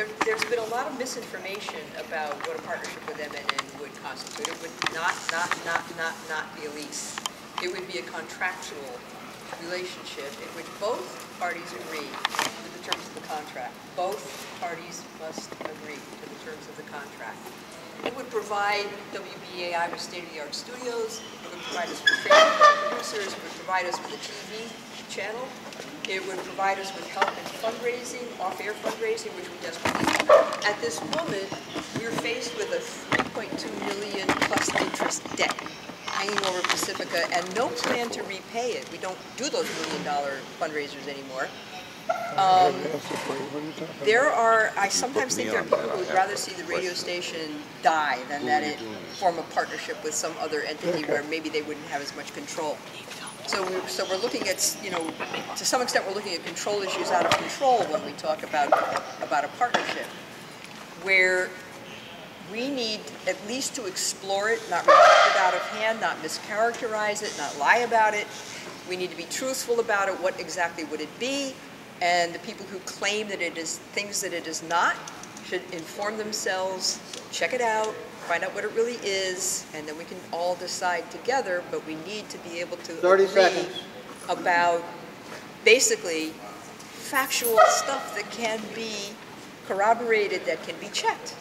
there, there's been a lot of misinformation about what a partnership with MNN would constitute. It would not, not, not, not, not be a lease. It would be a contractual relationship in which both parties agree to the terms of the contract. Both parties must agree to the terms of the contract. It would provide WBAI with state-of-the-art studios. It would provide us with training producers. It would provide us with a TV channel. It would provide us with help in fundraising, off-air fundraising, which we desperately need. At this moment, we're faced with a 3.2 million plus interest debt hanging over Pacifica and no plan to repay it. We don't do those million dollar fundraisers anymore. Um, there are, I sometimes think there are people who would rather see the radio station die than that it form a partnership with some other entity where maybe they wouldn't have as much control. So we're, so we're looking at, you know, to some extent we're looking at control issues out of control when we talk about, about a partnership. Where we need at least to explore it, not reject it out of hand, not mischaracterize it, not lie about it. We need to be truthful about it. What exactly would it be? And the people who claim that it is things that it is not should inform themselves, check it out, find out what it really is, and then we can all decide together, but we need to be able to 30 agree seconds. about basically factual stuff that can be corroborated, that can be checked.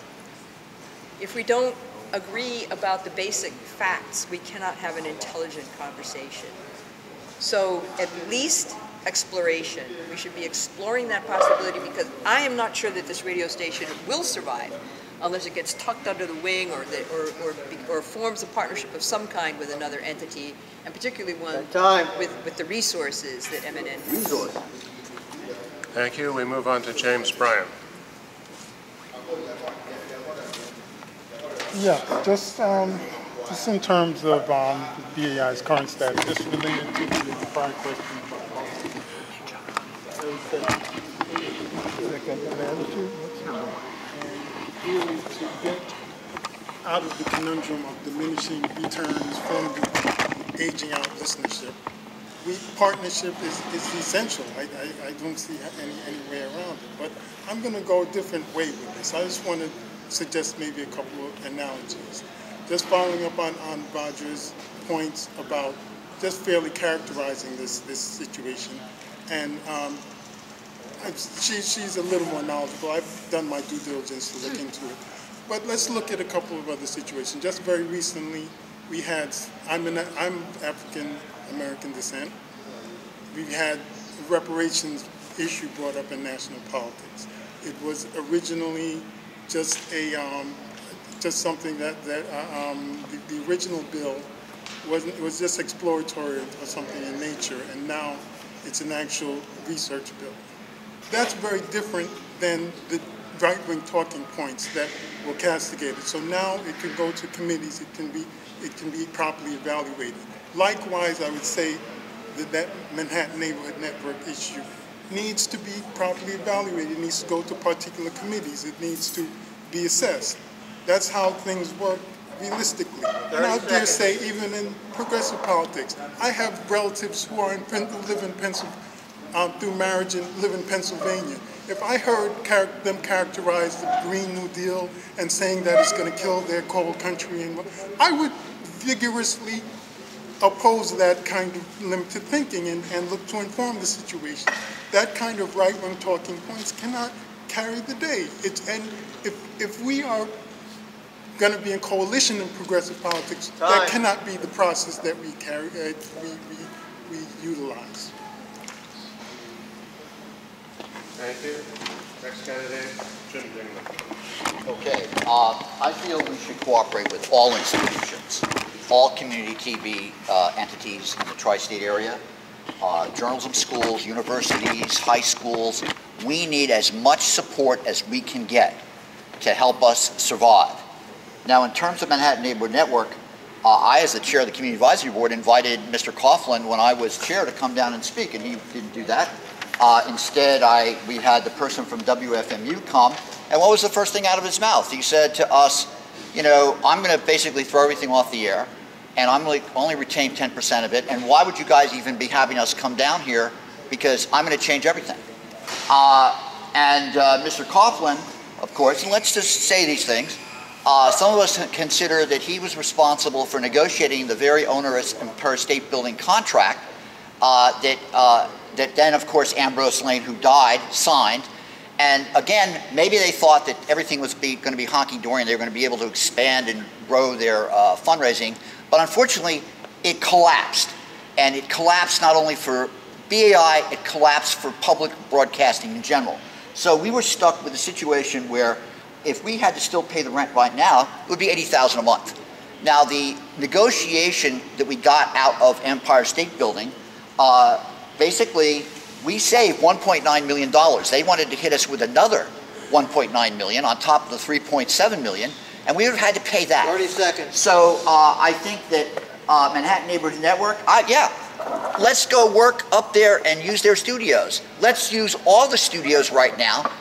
If we don't agree about the basic facts, we cannot have an intelligent conversation. So at least exploration. We should be exploring that possibility because I am not sure that this radio station will survive unless it gets tucked under the wing or, that, or, or, or forms a partnership of some kind with another entity, and particularly one Time. with, with the resources that MNN has. Resource. Thank you. We move on to James Bryan. Yeah, just, um, just in terms of, um, the BAI's current status, just related to the prior question about. Really to get out of the conundrum of diminishing returns from the aging out listenership. We, partnership is, is essential. I, I, I don't see any, any way around it. But I'm going to go a different way with this. I just want to suggest maybe a couple of analogies. Just following up on, on Roger's points about just fairly characterizing this, this situation. And um, she, she's a little more knowledgeable. I've done my due diligence to look into it. But let's look at a couple of other situations. Just very recently, we had, I'm, an, I'm African American descent. We had reparations issue brought up in national politics. It was originally just a, um, just something that, that uh, um, the, the original bill it was just exploratory or something in nature, and now it's an actual research bill. That's very different than the right-wing talking points that were castigated. So now it can go to committees, it can be, it can be properly evaluated. Likewise, I would say that that Manhattan Neighborhood Network issue needs to be properly evaluated. It needs to go to particular committees. It needs to be assessed. That's how things work realistically. And I dare say, even in progressive politics, I have relatives who are in, who live in Pennsylvania, um, through marriage and live in Pennsylvania. If I heard char- them characterize the Green New Deal and saying that it's going to kill their coal country, and I would vigorously oppose that kind of limited thinking and, and look to inform the situation. That kind of right-wing talking points cannot carry the day. It's, and if, if we are going to be in coalition in progressive politics, Time. that cannot be the process that we carry, uh, we, we, we utilize. Thank you. Next candidate, Jim Dingman. Okay, uh, I feel we should cooperate with all institutions, all community TV uh, entities in the tri-state area, uh, journalism schools, universities, high schools. We need as much support as we can get to help us survive. Now, in terms of Manhattan Neighborhood Network, uh, I, as the chair of the Community Advisory Board, invited Mr. Coughlin when I was chair to come down and speak, and he didn't do that. Uh, instead, I, we had the person from WFMU come, and what was the first thing out of his mouth? He said to us, you know, I'm going to basically throw everything off the air, and I'm going to only retain 10% of it, and why would you guys even be having us come down here? Because I'm going to change everything. Uh, and uh, Mr. Coughlin of course, and let's just say these things. Uh, some of us consider that he was responsible for negotiating the very onerous Empire State Building contract uh, that, uh, that then, of course, Ambrose Lane, who died, signed. And again, maybe they thought that everything was going to be honky-dory and they were going to be able to expand and grow their uh, fundraising. But unfortunately, it collapsed. And it collapsed not only for BAI, it collapsed for public broadcasting in general. So we were stuck with a situation where if we had to still pay the rent right now, it would be 80,000 a month. Now the negotiation that we got out of Empire State Building, uh, basically we saved 1.9 million dollars. They wanted to hit us with another 1.9 million on top of the 3.7 million, and we would have had to pay that. 30 seconds. So uh, I think that uh, Manhattan Neighborhood Network, I, yeah, let's go work up there and use their studios. Let's use all the studios right now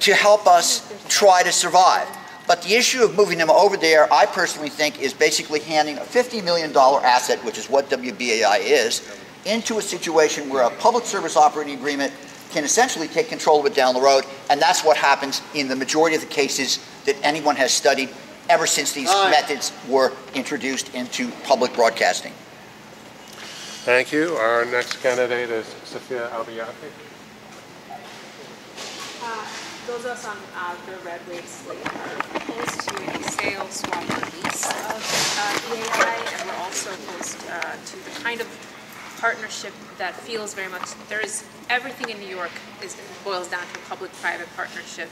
to help us try to survive. But the issue of moving them over there, I personally think, is basically handing a $50 million asset, which is what WBAI is, into a situation where a public service operating agreement can essentially take control of it down the road, and that's what happens in the majority of the cases that anyone has studied ever since these Time. methods were introduced into public broadcasting. Thank you. Our next candidate is Sophia Albiati. Uh, Those of us on uh, the Red Wave slate are opposed to a sale, swap, or lease of uh, BAI, and we're also opposed uh, to the kind of partnership that feels very much, there is, everything in New York is, boils down to a public-private partnership,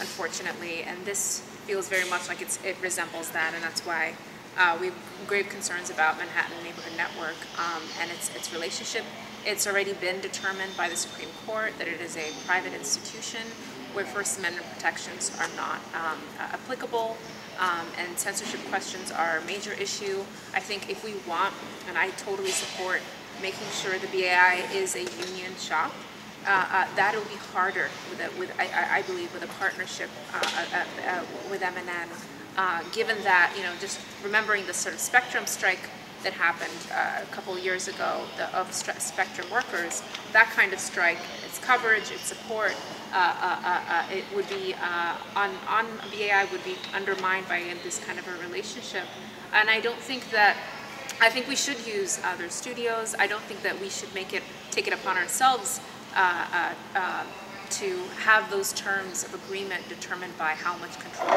unfortunately, and this feels very much like it resembles that, and that's why uh, we have grave concerns about Manhattan Neighborhood Network um, and its, its relationship. It's already been determined by the Supreme Court that it is a private institution where First Amendment protections are not um, applicable um, and censorship questions are a major issue. I think if we want, and I totally support making sure the BAI is a union shop, uh, uh, that'll be harder with a, with I, I- believe with a partnership uh, uh, uh, with MNN, uh, given that you know just remembering the sort of Spectrum strike that happened uh, a couple of years ago the, of Spectrum workers, that kind of strike, its coverage, its support, uh, uh, uh, uh, it would be uh, on on BAI would be undermined by this kind of a relationship, and I don't think that I think we should use other studios. I don't think that we should make it take it upon ourselves uh, uh, uh, to have those terms of agreement determined by how much control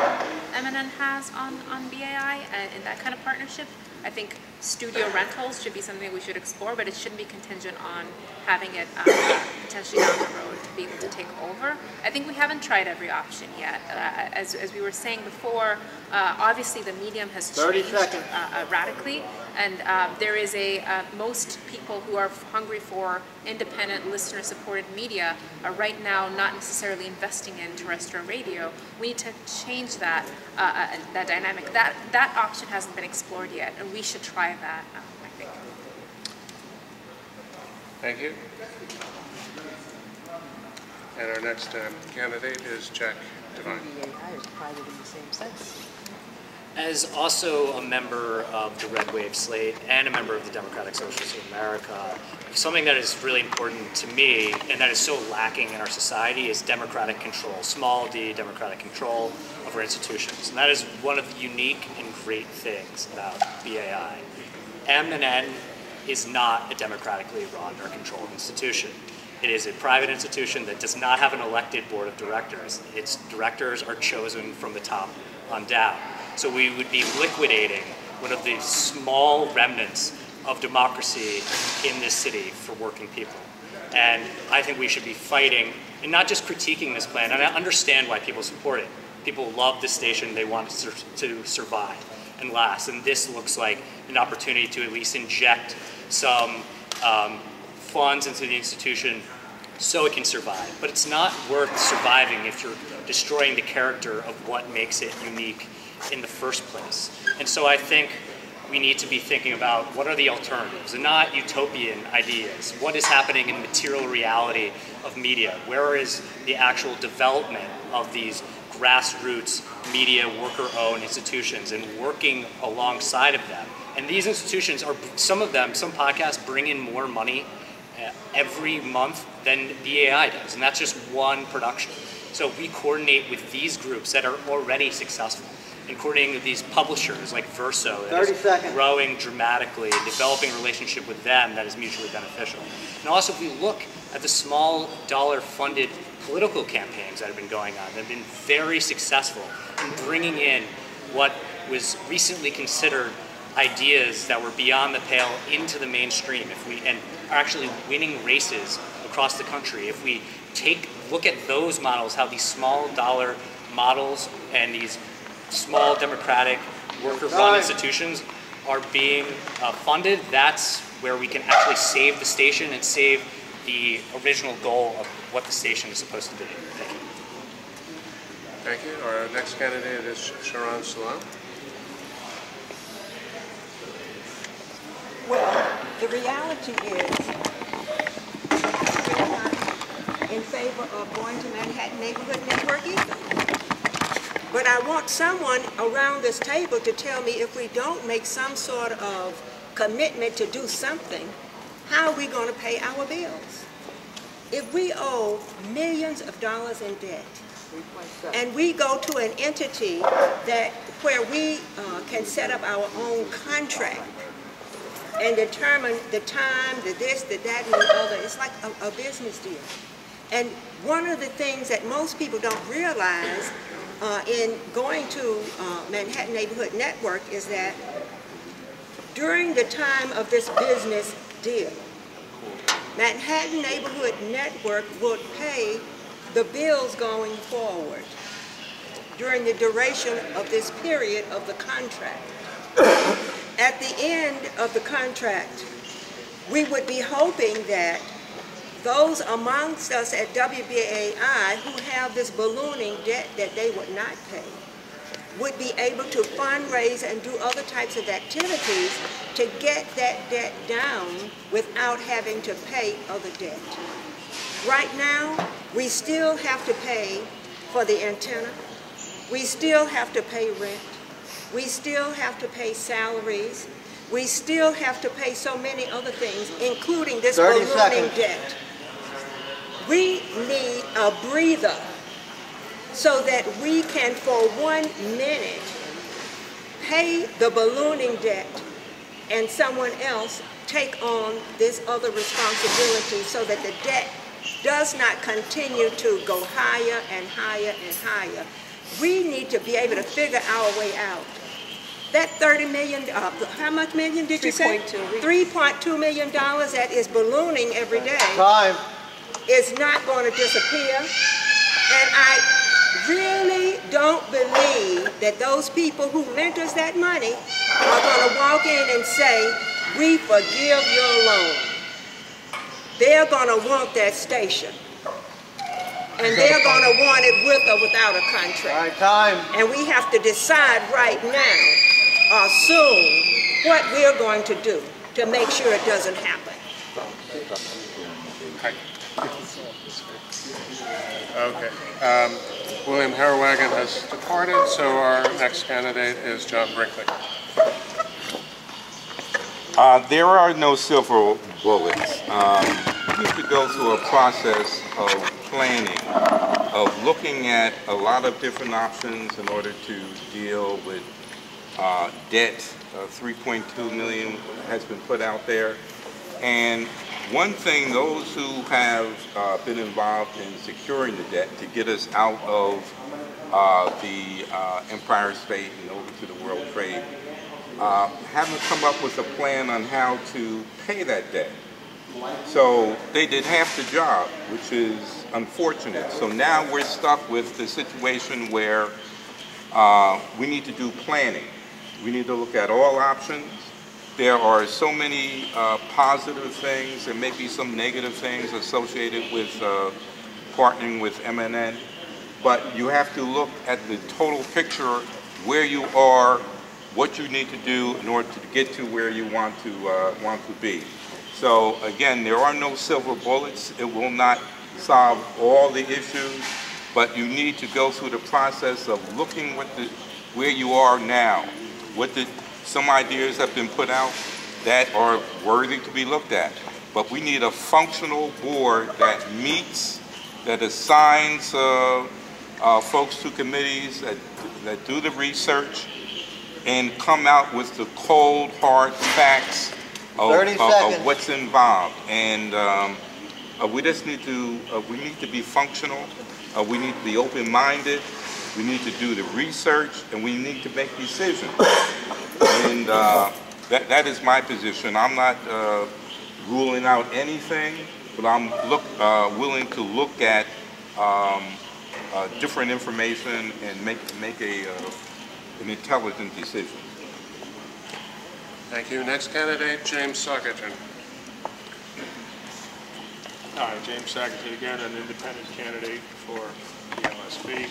MNN has on on BAI and in that kind of partnership. I think studio rentals should be something we should explore, but it shouldn't be contingent on having it uh, potentially down the road to be able to take over. I think we haven't tried every option yet. Uh, as, as we were saying before, uh, obviously the medium has 30 changed uh, uh, radically, and uh, there is a uh, most people who are hungry for independent, listener-supported media are right now not necessarily investing in terrestrial radio. We need to change that uh, that dynamic. That that option hasn't been explored yet, and we should try that. Um, I think. Thank you. And our next um, candidate is Jack Devine. BAI is private in the same sense. As also a member of the Red Wave slate and a member of the Democratic Socialists of America, something that is really important to me and that is so lacking in our society is democratic control, small d democratic control of our institutions. And that is one of the unique and great things about BAI. MNN is not a democratically run or controlled institution. It is a private institution that does not have an elected board of directors. Its directors are chosen from the top on down. So we would be liquidating one of the small remnants of democracy in this city for working people. And I think we should be fighting and not just critiquing this plan. And I understand why people support it. People love this station, they want to survive and last. And this looks like an opportunity to at least inject some um, funds into the institution so it can survive. But it's not worth surviving if you're destroying the character of what makes it unique in the first place. And so I think we need to be thinking about what are the alternatives and not utopian ideas. What is happening in material reality of media? Where is the actual development of these grassroots media worker-owned institutions and working alongside of them? And these institutions are, some of them, some podcasts bring in more money uh, every month than the AI does, and that's just one production. So we coordinate with these groups that are already successful and coordinating with these publishers like Verso that 30 is seconds. growing dramatically and developing a relationship with them that is mutually beneficial. And also, if we look at the small dollar funded political campaigns that have been going on, they've been very successful in bringing in what was recently considered ideas that were beyond the pale into the mainstream. If we and are actually winning races across the country. If we take look at those models how these small dollar models and these small democratic worker run institutions are being uh, funded that's where we can actually save the station and save the original goal of what the station is supposed to be Thank you. Thank you. Our next candidate is Sharon Salam. Well, the reality is, we're not in favor of going to Manhattan Neighborhood Network either. But I want someone around this table to tell me if we don't make some sort of commitment to do something, how are we going to pay our bills? If we owe millions of dollars in debt, and we go to an entity that, where we uh, can set up our own contract, and determine the time, the this, the that, and the other. It's like a, a business deal. And one of the things that most people don't realize uh, in going to uh, Manhattan Neighborhood Network is that during the time of this business deal, Manhattan Neighborhood Network would pay the bills going forward during the duration of this period of the contract. At the end of the contract, we would be hoping that those amongst us at WBAI who have this ballooning debt that they would not pay would be able to fundraise and do other types of activities to get that debt down without having to pay other debt. Right now, we still have to pay for the antenna. We still have to pay rent. We still have to pay salaries. We still have to pay so many other things, including this 30 ballooning seconds. debt. We need a breather so that we can, for one minute, pay the ballooning debt and someone else take on this other responsibility so that the debt does not continue to go higher and higher and higher. We need to be able to figure our way out. That 30 million, uh, how much million did you say? 3.2. 3.2 million dollars that is ballooning every day Time. is not going to disappear. And I really don't believe that those people who lent us that money are going to walk in and say, we forgive your loan. They're going to want that station. And they're going to want it with or without a contract. right, time. And we have to decide right now or soon what we're going to do to make sure it doesn't happen. Okay. Um, William Herwagen has departed, so our next candidate is John Brinkley. Uh, there are no silver bullets. Um, you need to go through a process of planning, of looking at a lot of different options in order to deal with uh, debt. Uh, 3.2 million has been put out there. And one thing, those who have uh, been involved in securing the debt to get us out of uh, the uh, Empire State and over to the World Trade uh, haven't come up with a plan on how to pay that debt. So they did half the job, which is unfortunate. So now we're stuck with the situation where uh, we need to do planning. We need to look at all options. There are so many uh, positive things, there may be some negative things associated with uh, partnering with MNN, but you have to look at the total picture, where you are, what you need to do in order to get to where you want to uh, want to be. So again, there are no silver bullets. It will not solve all the issues, but you need to go through the process of looking what the where you are now. What the some ideas have been put out that are worthy to be looked at, but we need a functional board that meets, that assigns uh, uh, folks to committees that, that do the research and come out with the cold, hard facts of, 30 of- of what's involved. And um, uh, we just need to, uh, we need to be functional, uh, we need to be open-minded, we need to do the research, and we need to make decisions. And uh, that, that is my position. I'm not uh, ruling out anything, but I'm look, uh, willing to look at um, uh, different information and make, make a, uh, an intelligent decision. Thank you. Next candidate, James Sockington. Hi, James Sackett again, an independent candidate for the LSB.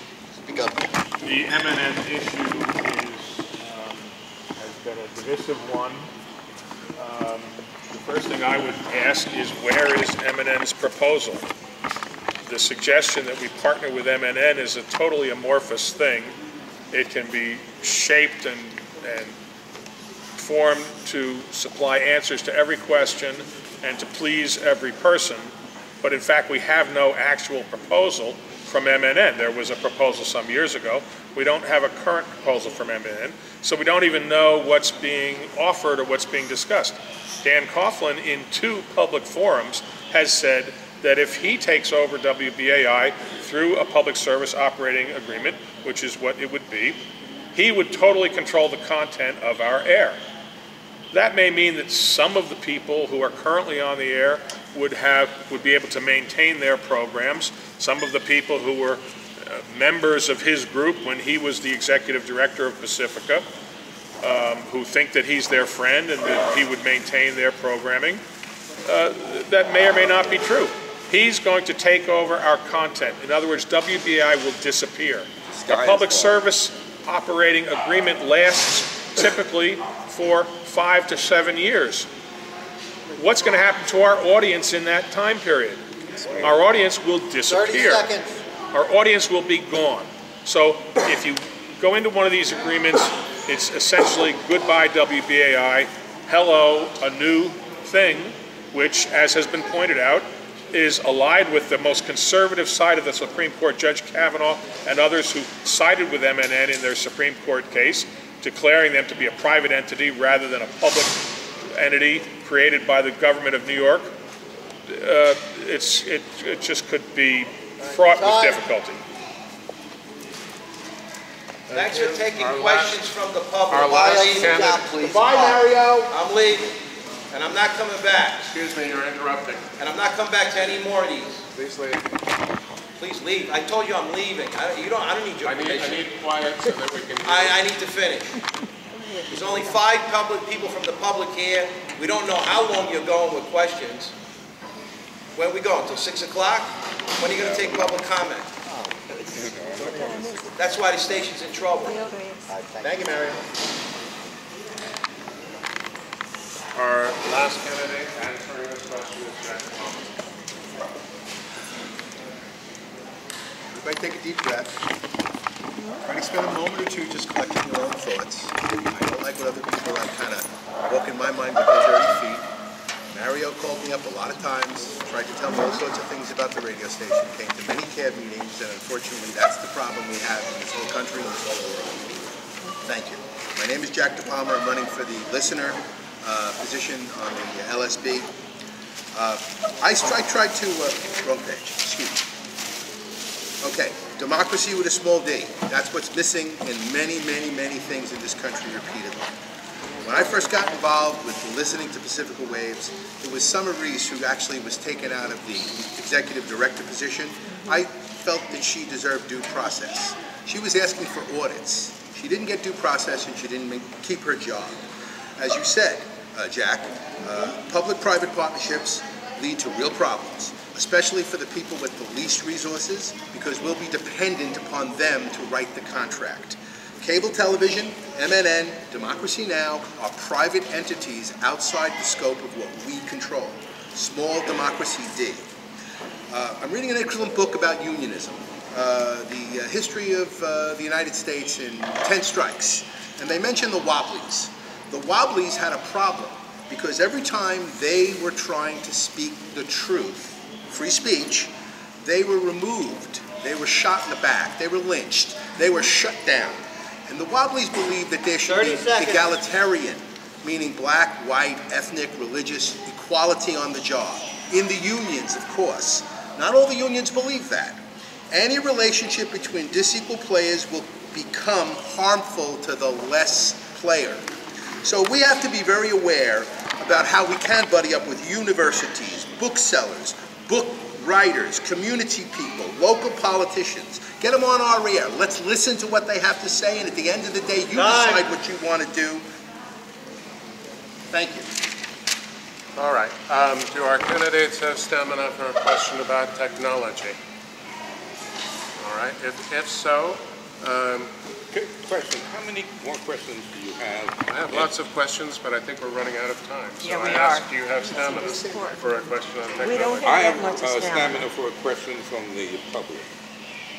Speak up. The MNN issue is, um, has been a divisive one. Um, The first thing I would ask is where is MNN's proposal? The suggestion that we partner with MNN is a totally amorphous thing. It can be shaped and, and formed to supply answers to every question and to please every person. But in fact, we have no actual proposal from MNN. There was a proposal some years ago. We don't have a current proposal from MNN, so we don't even know what's being offered or what's being discussed. Dan Coughlin, in two public forums, has said that if he takes over WBAI through a public service operating agreement, which is what it would be, he would totally control the content of our air. That may mean that some of the people who are currently on the air would have, would be able to maintain their programs. Some of the people who were uh, members of his group when he was the executive director of Pacifica, um, who think that he's their friend and that he would maintain their programming. Uh, that may or may not be true. He's going to take over our content. In other words, WBAI will disappear. The public service operating agreement lasts typically for five to seven years. What's going to happen to our audience in that time period? Our audience will 30 disappear. seconds. Our audience will be gone. So if you go into one of these agreements, it's essentially goodbye WBAI, hello, a new thing, which, as has been pointed out, is allied with the most conservative side of the Supreme Court, Judge Kavanaugh and others who sided with MNN in their Supreme Court case, declaring them to be a private entity rather than a public entity created by the government of New York. Uh, it's, it, it just could be fraught with difficulty. Thanks for taking Our questions from the public. our I'm last leaving. candidate- Stop, please. Bye, Mario. I'm leaving, and I'm not coming back, Excuse me, you're interrupting. and I'm not coming back to any more of these. Please leave. Please leave. I told you I'm leaving. I, you don't, I don't need your I need, I permission. need quiet so that we can. I, I need to finish. There's only five public, people from the public here. We don't know how long you're going with questions. When are we going, till six o'clock? When are you gonna take public comment? That's why the station's in trouble. Thank you, Mario. Our last candidate answering this is Jack Thomas. Everybody take a deep breath. To spend a moment or two just collecting your own thoughts. I don't like when other people like kind of walk in my mind their dirty feet. Mario called me up a lot of times, tried to tell me all sorts of things about the radio station, came to many CAB meetings, and unfortunately, that's the problem we have in this whole country and this whole world. Thank you. My name is Jack DePalmer. I'm running for the listener uh, position on the LSB. Uh, I I tried to, uh, wrong page, excuse me. Democracy with a small d. That's what's missing in many, many, many things in this country repeatedly. When I first got involved with listening to Pacifica Waves, it was Summer Reese who actually was taken out of the executive director position. I felt that she deserved due process. She was asking for audits. She didn't get due process and she didn't keep her job. As you said, uh, Jack, uh, public-private partnerships lead to real problems, especially for the people with the least resources, because we'll be dependent upon them to write the contract. Cable television, MNN, Democracy Now! are private entities outside the scope of what we control. Small democracy D. Uh, I'm reading an excellent book about unionism, uh, the uh, history of uh, the United States in 10 strikes, and they mention the Wobblies. The Wobblies had a problem because every time they were trying to speak the truth, free speech, they were removed They were shot in the back. They were lynched. They were shut down. And the Wobblies believe that there should be seconds. egalitarian, meaning black, white, ethnic, religious, equality on the job. In the unions, of course. Not all the unions believe that. Any relationship between disequal players will become harmful to the less player. So we have to be very aware about how we can buddy up with universities, booksellers, book writers, community people, local politicians. Get them on our air. Let's listen to what they have to say, and at the end of the day, you decide what you want to do. Thank you. All right. Um, Do our candidates have stamina for a question about technology? All right. If if so, um, Good Question, how many more questions do you have? I have lots of questions, but I think we're running out of time. Yeah, we I are. ask, do you have stamina for a question on technology? We don't I have have that much uh, stamina. stamina for a question from the public.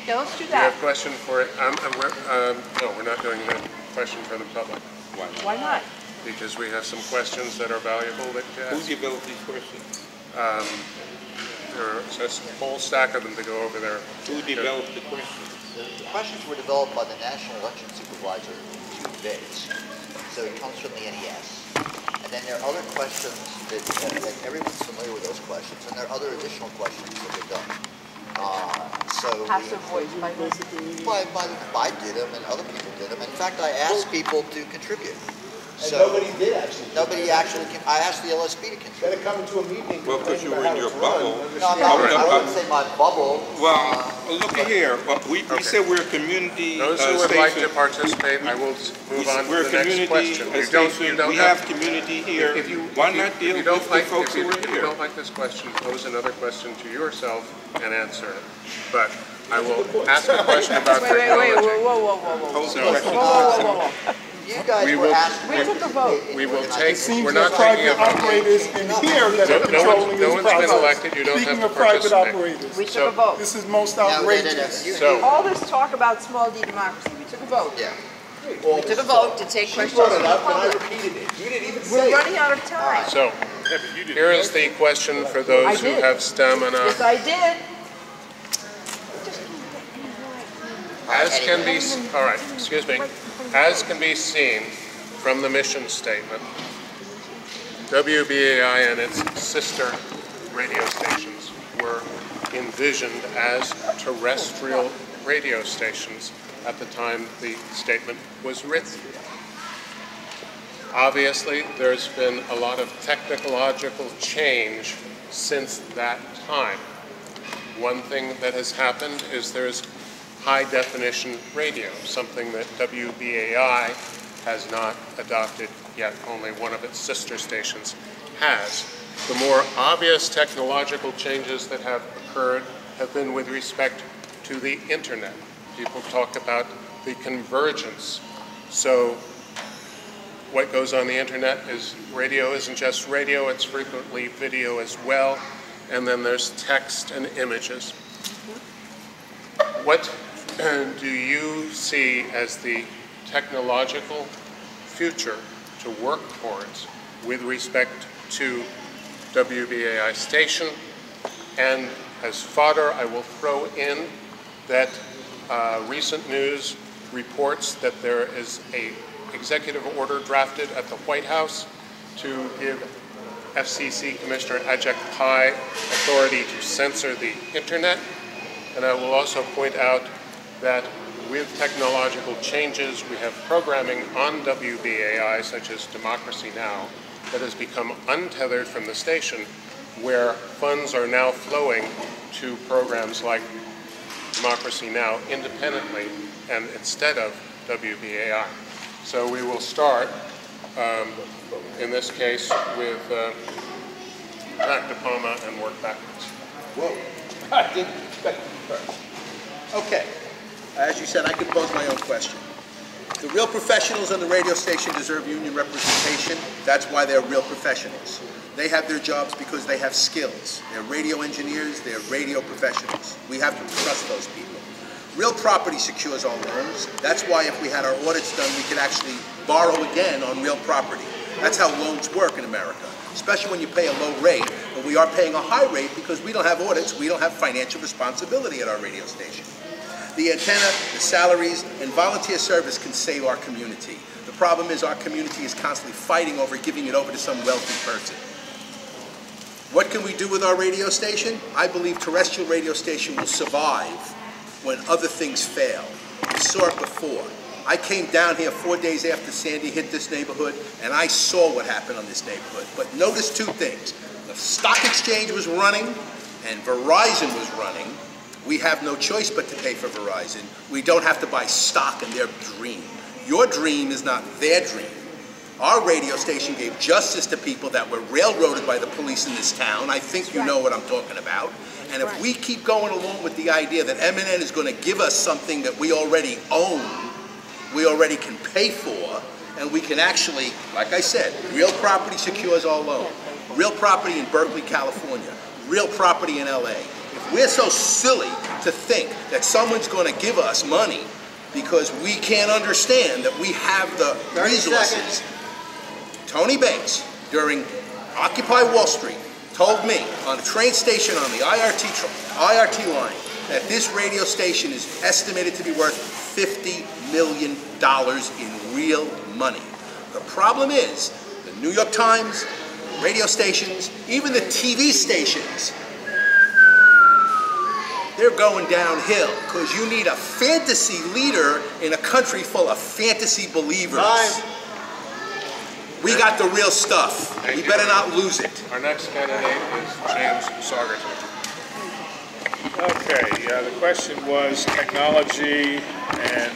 Yeah, let's do Do you have a question for, um, um, we're, um, no, we're not doing a question for the public, Why not? Why not? because we have some questions that are valuable that you Who ask. developed these questions? There's a whole stack of them to go over there. Who developed the questions? The questions were developed by the National Election Supervisor two days. So it comes from the NES. And then there are other questions that, uh, that everyone's familiar with those questions, and there are other additional questions that were done. Uh, so. Passive voice by By, by, I did them and other people did them. In fact, I asked people to contribute. And nobody did actually. nobody actually, con- I asked the LSB to contribute. Better come into a meeting and Well, 'cause complain you were in your bubble. No, I'm not, I Uh, wouldn't say my bubble. Well, look at here, Uh, we, we Okay. said we're a community uh, Those who would like to participate, I will move said on to We're the a next question. uh, You don't, you don't we have have community here. If you, Why if you- not if deal you don't with the folks if you, who are if you don't like this question, pose another question to yourself and answer it. But I will ask a question about the. Wait, wait, wait, technology. whoa, whoa, whoa, whoa, whoa. Pose the So- question. Whoa, whoa, whoa, whoa, whoa. You guys We were will- asked. We took a vote. We will And I take, Seems we're not taking a private operators in here that No- are no one- controlling no this one's been process. elected, you don't have Speaking to of private operators, We So- took a vote. this is most No, no, no, no, outrageous. So, All this talk about small d democracy, we took a vote. Yeah. We took a vote to take She questions brought it up and I repeated it. You didn't even We're it. running out of time. so, here is the question for those who have stamina. Yes, I did. As can be, all right, excuse me, as can be seen from the mission statement, WBAI and its sister radio stations were envisioned as terrestrial radio stations at the time the statement was written. Obviously, there's been a lot of technological change since that time. One thing that has happened is there's high definition radio, something that WBAI has not adopted yet, only one of its sister stations has. The more obvious technological changes that have occurred have been with respect to the internet. People talk about the convergence. So what goes on the internet is radio isn't just radio, it's frequently video as well, and then there's text and images. What do you see as the technological future to work towards with respect to WBAI station? And as fodder, I will throw in that uh, recent news reports that there is a executive order drafted at the White House to give FCC Commissioner Ajit Pai authority to censor the internet. And I will also point out that with technological changes, we have programming on WBAI, such as Democracy Now!, that has become untethered from the station, where funds are now flowing to programs like Democracy Now! independently and instead of WBAI. So we will start, um, in this case, with uh, Jack DePalmer and work backwards. Whoa, I didn't expect you first. Okay, as you said, I could pose my own question. The real professionals on the radio station deserve union representation. That's why they're real professionals. They have their jobs because they have skills. They're radio engineers, they're radio professionals. We have to trust those people. Real property secures our loans. That's why if we had our audits done, we could actually borrow again on real property. That's how loans work in America. especially when you pay a low rate, but we are paying a high rate because we don't have audits, we don't have financial responsibility at our radio station. The antenna, the salaries, and volunteer service can save our community. The problem is our community is constantly fighting over giving it over to some wealthy person. What can we do with our radio station? I believe terrestrial radio station will survive when other things fail. We saw it before. I came down here four days after Sandy hit this neighborhood, and I saw what happened on this neighborhood. But notice two things. The stock exchange was running, and Verizon was running. We have no choice but to pay for Verizon. We don't have to buy stock in their dream. Your dream is not their dream. Our radio station gave justice to people that were railroaded by the police in this town. I think you know what I'm talking about. And if we keep going along with the idea that MNN is going to give us something that we already own, we already can pay for, and we can actually, like I said, real property secures our loan. Real property in Berkeley, California. Real property in LA. We're so silly to think that someone's going to give us money because we can't understand that we have the resources. Tony Banks, during Occupy Wall Street, told me on a train station on the IRT, IRT line that this radio station is estimated to be worth $50 million in real money. The problem is, the New York Times, radio stations, even the TV stations, they're going downhill because you need a fantasy leader in a country full of fantasy believers. Time. We got the real stuff. Thank we you. better not lose it. Our next candidate is James Saugerton. Okay, uh, the question was technology and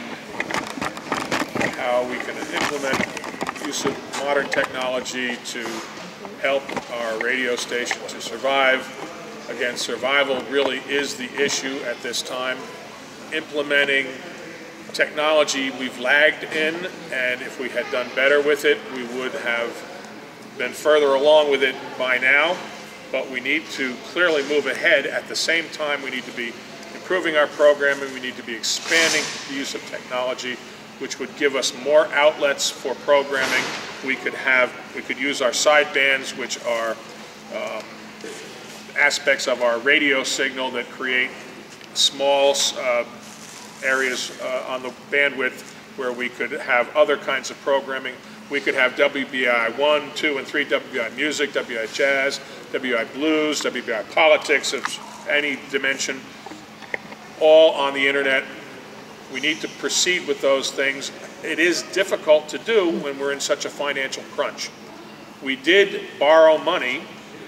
how we can implement use of modern technology to help our radio station to survive. Again, survival really is the issue at this time. Implementing technology we've lagged in, and if we had done better with it, we would have been further along with it by now. But we need to clearly move ahead. At the same time, we need to be improving our programming. We need to be expanding the use of technology, which would give us more outlets for programming. We could have, we could use our sidebands, which are um, aspects of our radio signal that create small uh, areas uh, on the bandwidth where we could have other kinds of programming. We could have WBAI 1, 2, and 3, WBAI Music, WBAI Jazz, WBAI Blues, WBAI Politics of any dimension, all on the internet. We need to proceed with those things. It is difficult to do when we're in such a financial crunch. We did borrow money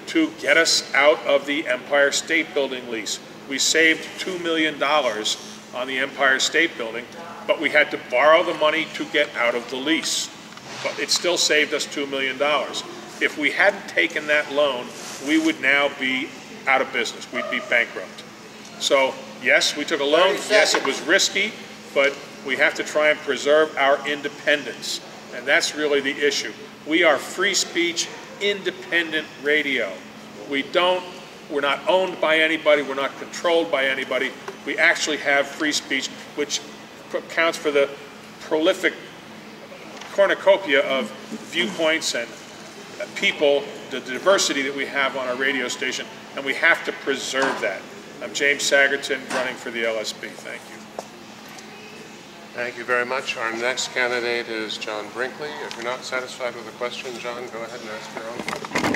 to get us out of the Empire State Building lease. We saved $2 million on the Empire State Building, but we had to borrow the money to get out of the lease. But it still saved us $2 million. If we hadn't taken that loan, we would now be out of business. We'd be bankrupt. So, yes, we took a loan. Yes, it was risky, but we have to try and preserve our independence. And that's really the issue. We are free speech, independent radio. We don't, we're not owned by anybody, we're not controlled by anybody. We actually have free speech, which accounts for the prolific cornucopia of viewpoints and people, the diversity that we have on our radio station, and we have to preserve that. I'm James Sagerton, running for the LSB. Thank you. Thank you very much. Our next candidate is John Brinkley. If you're not satisfied with the question, John, go ahead and ask your own question.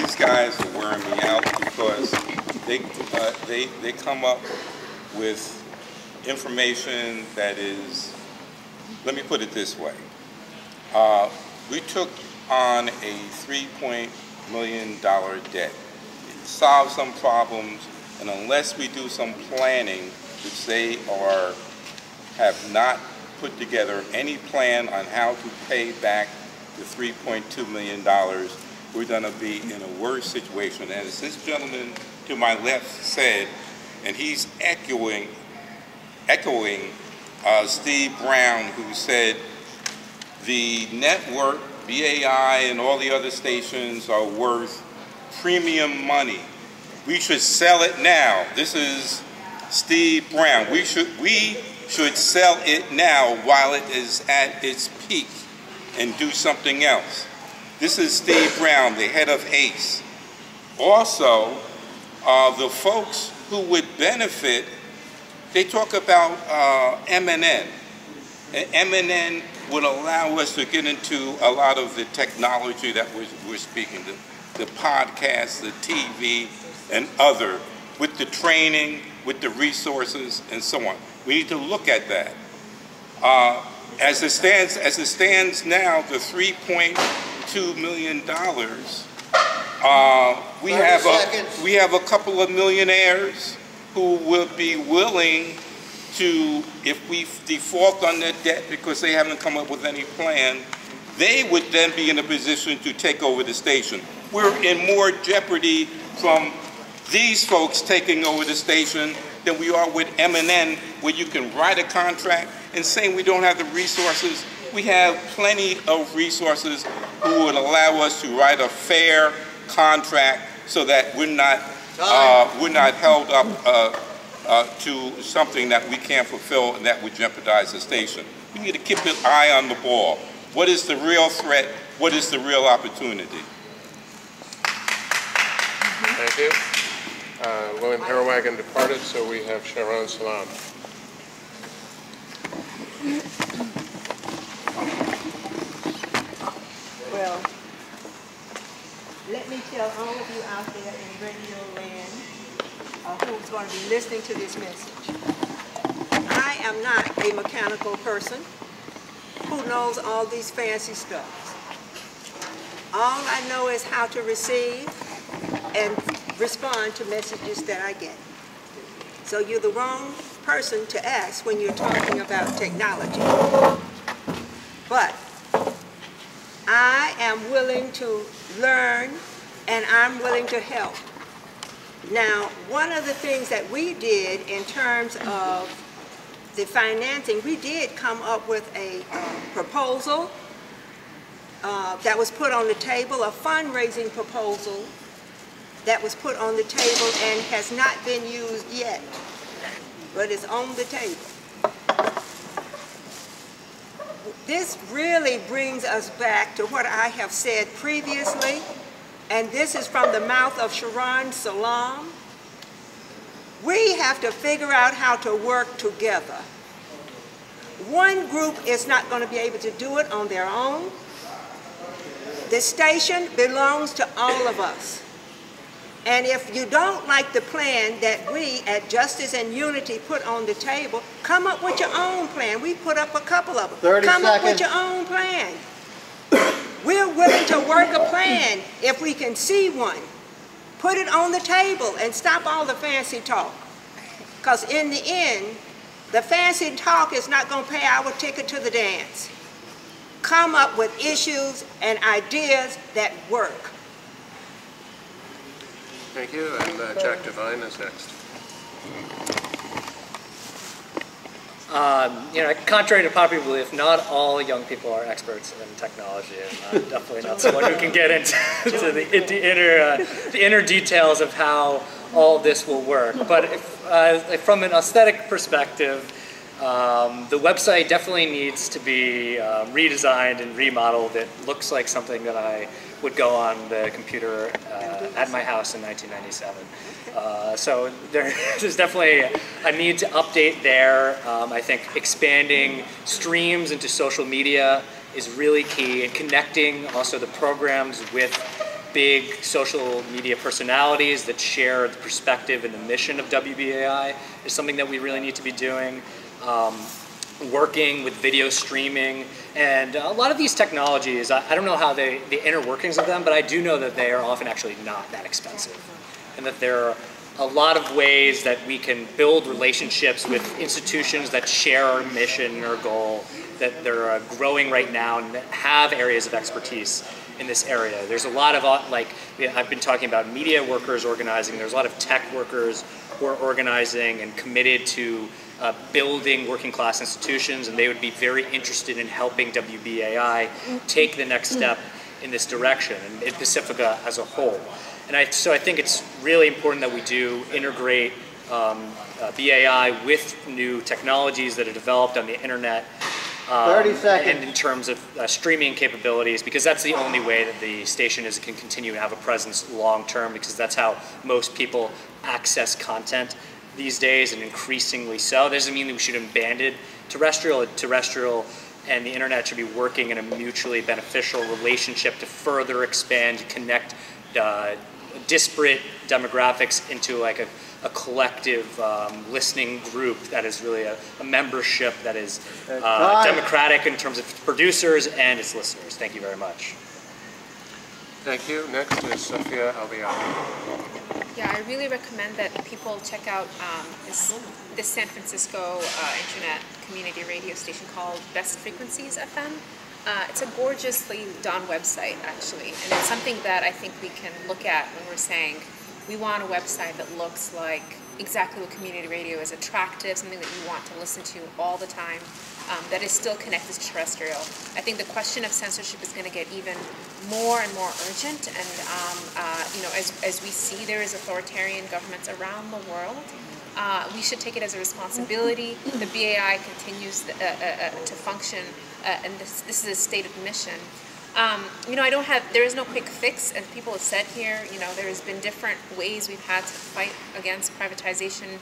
These guys are wearing me out because they, uh, they, they come up with information that is, let me put it this way. Uh, we took on a three point million dollar debt. It solved some problems, and unless we do some planning, which they are, have not put together any plan on how to pay back the $3.2 million, we're going to be in a worse situation. And as this gentleman to my left said, and he's echoing, echoing uh, Steve Brown, who said the network, BAI, and all the other stations are worth premium money. We should sell it now. This is Steve Brown. We should we should sell it now while it is at its peak. and do something else. This is Steve Brown, the head of ACE. Also, uh, the folks who would benefit, they talk about uh, MNN. And MNN would allow us to get into a lot of the technology that we're, we're speaking, the, the podcasts, the TV, and other, with the training, with the resources, and so on. We need to look at that. Uh, as it stands, as it stands now, the 3.2 million dollars, uh, we 30 have a we have a couple of millionaires who will be willing to, if we default on their debt because they haven't come up with any plan, they would then be in a position to take over the station. We're in more jeopardy from these folks taking over the station than we are with MNN, where you can write a contract and saying we don't have the resources. We have plenty of resources who would allow us to write a fair contract so that we're not uh, we're not held up uh, uh, to something that we can't fulfill and that would jeopardize the station. We need to keep an eye on the ball. What is the real threat? What is the real opportunity? Thank you. Uh, William Harrowagon departed, so we have Sharon Salam. Well, let me tell all of you out there in radio land uh, who's going to be listening to this message. I am not a mechanical person who knows all these fancy stuff. All I know is how to receive and respond to messages that I get. So you're the wrong person to ask when you're talking about technology. But I am willing to learn and I'm willing to help. Now, one of the things that we did in terms of the financing, we did come up with a uh, proposal uh, that was put on the table, a fundraising proposal that was put on the table and has not been used yet, but it's on the table. This really brings us back to what I have said previously, and this is from the mouth of Sharon Salam. We have to figure out how to work together. One group is not going to be able to do it on their own. The station belongs to all of us. And if you don't like the plan that we at Justice and Unity put on the table, come up with your own plan. We put up a couple of them. 30 come up with your own plan. We're willing to work a plan if we can see one. Put it on the table and stop all the fancy talk. Because in the end, the fancy talk is not going to pay our ticket to the dance. Come up with issues and ideas that work. Thank you, and uh, Jack Devine is next. Um, you know, contrary to popular belief, not all young people are experts in technology, and I'm definitely not someone who can get into to the, the inner uh, the inner details of how all this will work. But if, uh, from an aesthetic perspective, um, the website definitely needs to be uh, redesigned and remodeled. It looks like something that I would go on the computer uh, at my house in 1997. Uh, so there, there's definitely a need to update there. Um, I think expanding streams into social media is really key, and connecting also the programs with big social media personalities that share the perspective and the mission of WBAI is something that we really need to be doing. Um, working with video streaming and a lot of these technologies I, I don't know how they the inner workings of them but I do know that they are often actually not that expensive and that there are a lot of ways that we can build relationships with institutions that share our mission or goal that they're uh, growing right now and have areas of expertise in this area. There's a lot of, uh, like, I've been talking about media workers organizing, there's a lot of tech workers who are organizing and committed to uh, building working class institutions, and they would be very interested in helping WBAI take the next step in this direction, and in Pacifica as a whole. And I, so I think it's really important that we do integrate um, uh, BAI with new technologies that are developed on the internet um, 30 seconds. And in terms of uh, streaming capabilities, because that's the only way that the station is can continue to have a presence long term, because that's how most people access content these days, and increasingly so. That doesn't mean that we should abandon terrestrial. Terrestrial and the internet should be working in a mutually beneficial relationship to further expand, connect uh, disparate demographics into like a, a collective um, listening group that is really a, a membership that is uh, democratic in terms of producers and its listeners. Thank you very much. Thank you. Next is Sophia Albiano. Yeah, I really recommend that people check out um, this, this San Francisco uh, internet community radio station called Best Frequencies FM. Uh, it's a gorgeously done website, actually, and it's something that I think we can look at when we're saying we want a website that looks like exactly what community radio is attractive, something that you want to listen to all the time, um, that is still connected to terrestrial. I think the question of censorship is going to get even more and more urgent, and um, uh, you know, as, as we see there is authoritarian governments around the world, uh, we should take it as a responsibility. The BAI continues uh, uh, uh, to function, uh, and this, this is a stated mission. Um, you know, I don't have, there is no quick fix, as people have said here, you know, there has been different ways we've had to fight against privatization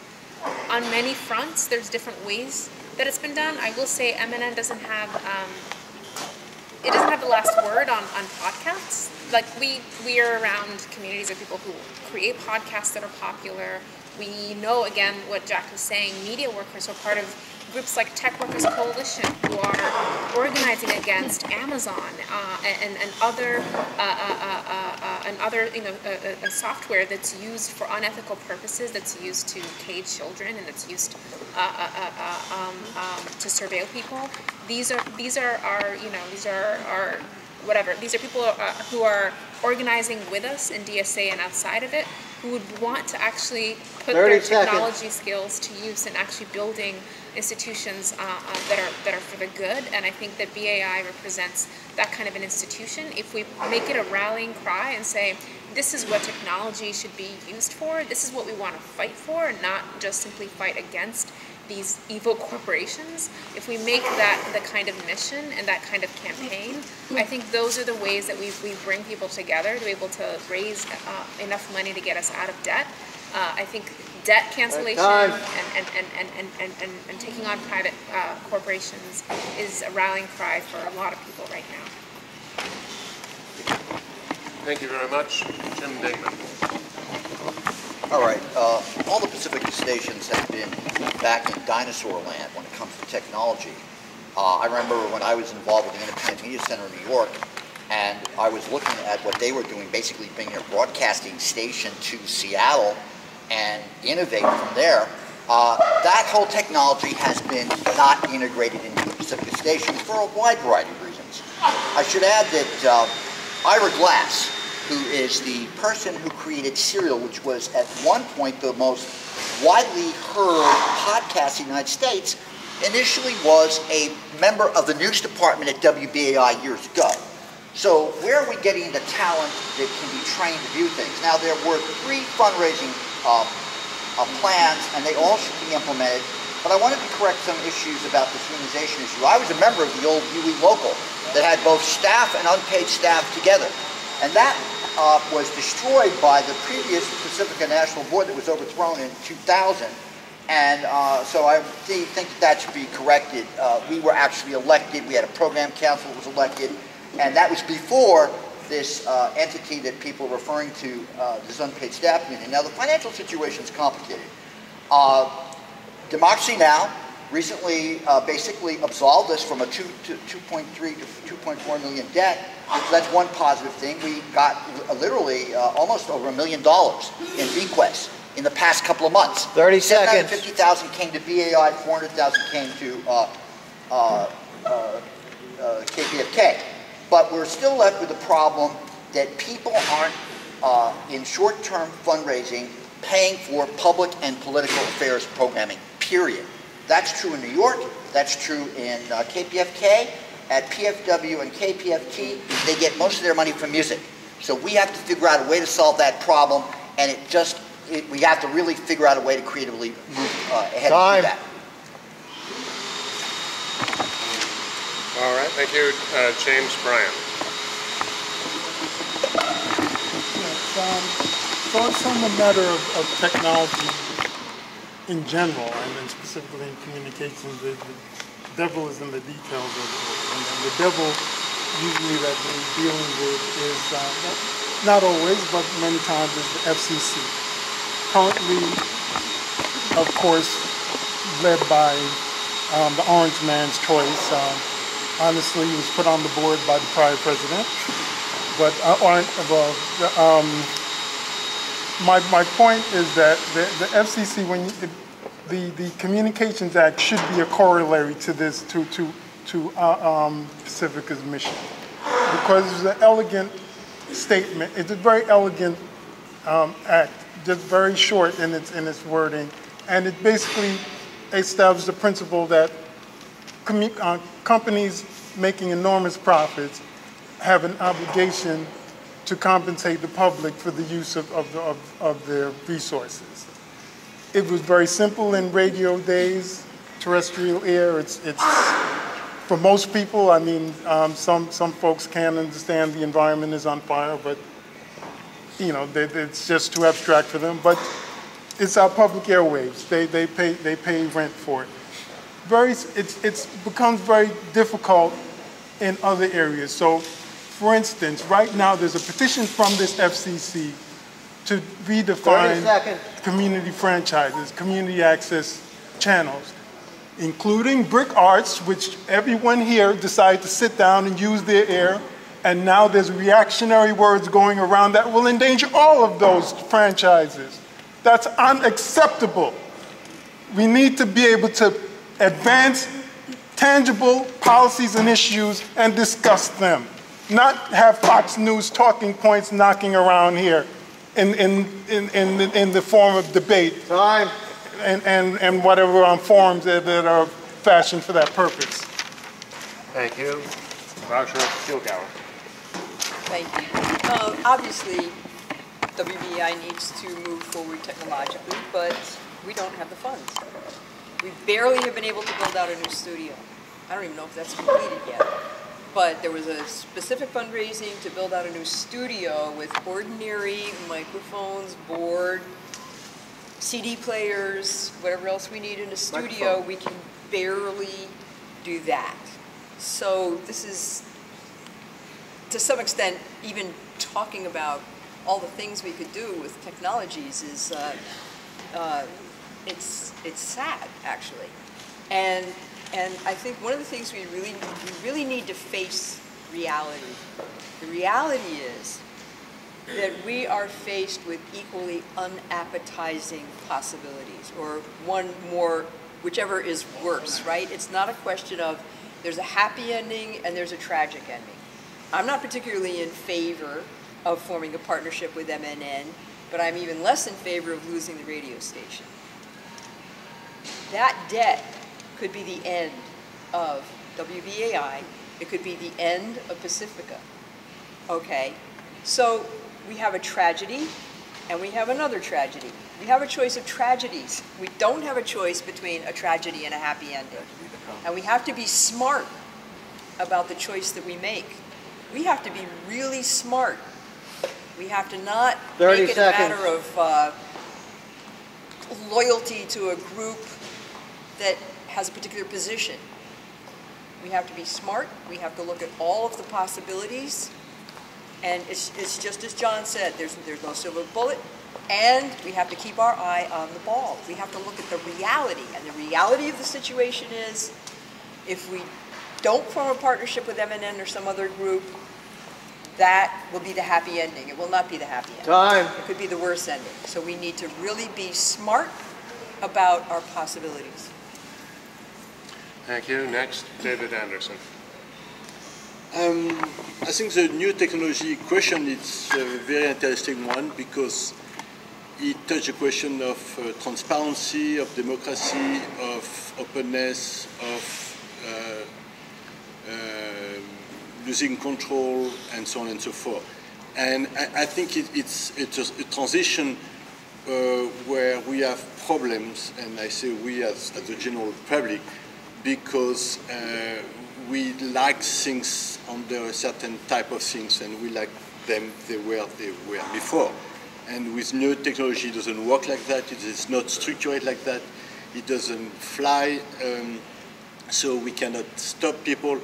on many fronts. There's different ways that it's been done. I will say MNN doesn't have, um, it doesn't have the last word on, on podcasts. Like we, we are around communities of people who create podcasts that are popular. We know, again, what Jack was saying, media workers are part of groups like Tech Workers Coalition who are organizing against Amazon uh, and, and other uh, uh, uh, uh, and other you know uh, uh, software that's used for unethical purposes, that's used to cage children and that's used uh, uh, uh, uh, um, um, to surveil people. These are these are our you know these are our whatever. These are people uh, who are organizing with us in DSA and outside of it, who would want to actually put 30 their seconds. technology skills to use in actually building institutions uh, uh, that are that are for the good. And I think that BAI represents that kind of an institution. If we make it a rallying cry and say, this is what technology should be used for, this is what we want to fight for, and not just simply fight against these evil corporations, if we make that the kind of mission and that kind of campaign, I think those are the ways that we, we bring people together to be able to raise uh, enough money to get us out of debt. Uh, I think debt cancellation and, and, and, and, and, and, and, and taking on private uh, corporations is a rallying cry for a lot of people right now. Thank you very much. Jim Dingman. All right, uh, all the Pacific stations have been back in dinosaur land when it comes to technology. Uh, I remember when I was involved with the Independent Media Center in New York, and I was looking at what they were doing, basically bringing a broadcasting station to Seattle and innovate from there. Uh, that whole technology has been not integrated into the Pacific stations for a wide variety of reasons. I should add that uh, Ira Glass, who is the person who created Serial, which was at one point the most widely heard podcast in the United States, initially was a member of the news department at WBAI years ago. So where are we getting the talent that can be trained to do things? Now there were three fundraising uh, uh, plans, and they all should be implemented. But I wanted to correct some issues about this unionization issue. I was a member of the old UE local that had both staff and unpaid staff together. And that uh, was destroyed by the previous Pacifica National Board that was overthrown in 2000. And uh, so I think that, that should be corrected. Uh, we were actually elected. We had a program council that was elected. And that was before this uh, entity that people are referring to, uh, this unpaid staff union. Now, the financial situation is complicated. Uh, Democracy Now! Recently uh, basically absolved us from a two, to 2.3 to 2.4 million debt. So that's one positive thing. We got literally uh, almost over a million dollars in bequests in the past couple of months. 30 seconds. 750,000 came to BAI, 400,000 came to uh, uh, uh, uh, KPFK. But we're still left with the problem that people aren't uh, in short-term fundraising paying for public and political affairs programming, period. That's true in New York, that's true in uh, KPFK. At PFW and KPFT, they get most of their money from music. So we have to figure out a way to solve that problem, and it just, it, we have to really figure out a way to creatively move uh, ahead and Time. do that. All right, thank you, uh, James Bryan. Yes, um, so it's on the matter of, of technology in general, and then specifically in communications, the, the devil is in the details of it. And then the devil usually that we're dealing with is, uh, not, always, but many times is the FCC. Currently, of course, led by um, the Orange Man's choice. Um, honestly, he was put on the board by the prior president. But uh, well, um, my, my point is that the, the FCC, when you, the, the Communications Act should be a corollary to this, to, to, to uh, um, Pacifica's mission. Because it's an elegant statement, it's a very elegant um, act, just very short in its, in its wording. And it basically establishes the principle that uh, companies making enormous profits have an obligation to compensate the public for the use of, of, of, of their resources. It was very simple in radio days, terrestrial air. It's, it's for most people. I mean, um, some some folks can understand the environment is on fire, but you know, they, it's just too abstract for them. But it's our public airwaves. They they pay they pay rent for it. Very, it's it's becomes very difficult in other areas. So, for instance, right now there's a petition from this FCC to redefine community franchises, community access channels, including BRIC Arts, which everyone here decided to sit down and use their air. And now there's reactionary words going around that will endanger all of those franchises. That's unacceptable. We need to be able to advance tangible policies and issues and discuss them, not have Fox News talking points knocking around here in, in, in, in, the, in the form of debate. Time. And, and, and whatever on forums that, that are fashioned for that purpose. Thank you. Roger Kilgour. Thank you. Uh, Obviously, WBI needs to move forward technologically, but we don't have the funds. We barely have been able to build out a new studio. I don't even know if that's completed yet. But there was a specific fundraising to build out a new studio with ordinary microphones, board, CD players, whatever else we need in a studio. We can barely do that. So this is to some extent, even talking about all the things we could do with technologies is, uh, uh, it's, it's sad, actually. And, and I think one of the things we really, we really need to face reality. The reality is that we are faced with equally unappetizing possibilities, or one more, whichever is worse, right? It's not a question of there's a happy ending and there's a tragic ending. I'm not particularly in favor of forming a partnership with MNN, but I'm even less in favor of losing the radio station. That debt could be the end of WBAI. It could be the end of Pacifica. Okay? So we have a tragedy and we have another tragedy. We have a choice of tragedies. We don't have a choice between a tragedy and a happy ending. And we have to be smart about the choice that we make. We have to be really smart. We have to not make it seconds. a matter of uh, loyalty to a group that has a particular position. We have to be smart. We have to look at all of the possibilities. And it's, it's just as John said, there's, there's no silver bullet. And we have to keep our eye on the ball. We have to look at the reality. And the reality of the situation is if we don't form a partnership with MNN or some other group, that will be the happy ending. It will not be the happy ending. Time. It could be the worst ending. So we need to really be smart about our possibilities. Thank you. Next, David Anderson. Um, I think the new technology question is a very interesting one because it touches the question of uh, transparency, of democracy, of openness, of uh, uh, losing control, and so on and so forth. And I, I think it, it's, it's a, a transition uh, where we have problems, and I say we as, as the general public, because uh, we like things under a certain type of things, and we like them the way they were before. And with new technology, it doesn't work like that. It is not structured like that. It doesn't fly. Um, so we cannot stop people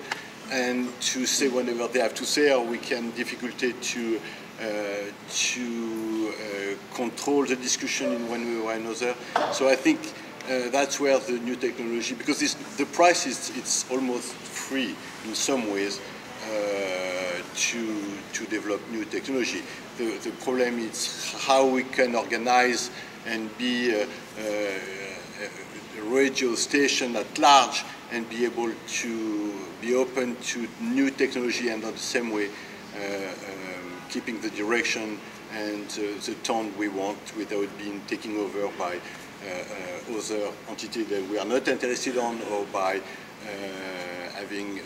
and to say whatever they have to say, or we can difficulty to uh, to uh, control the discussion in one way or another. So I think uh, that's where the new technology, because the price is it's almost free in some ways uh, to to develop new technology. The, the problem is how we can organize and be a, a, a radio station at large and be able to be open to new technology and at the same way uh, um, keeping the direction and uh, the tone we want without being taken over by uh, uh, other entities that we are not interested on or by uh, having uh,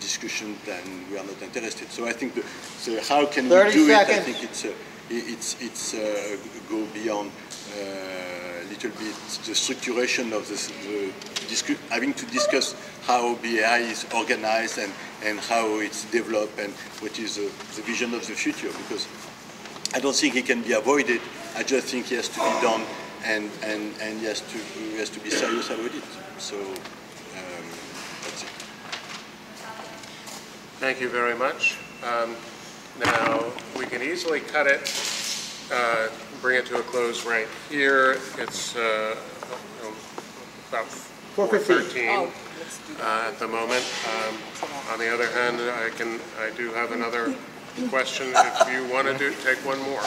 discussion that we are not interested. So I think the, so how can we 30 do it? I think it's uh, it's it's uh, go beyond a little bit the structuration of this, the having to discuss how BAI is organized and, and how it's developed and what is uh, the vision of the future because I don't think it can be avoided. I just think it has to be done and, and, and he has to, he has to be serious about it. So um, that's it. Thank you very much. Um, Now, we can easily cut it, uh, bring it to a close right here. It's uh, about 4:13 Oh, let's do that. uh, at the moment. Um, On the other hand, I can, I do have another question if you want to do, take one more.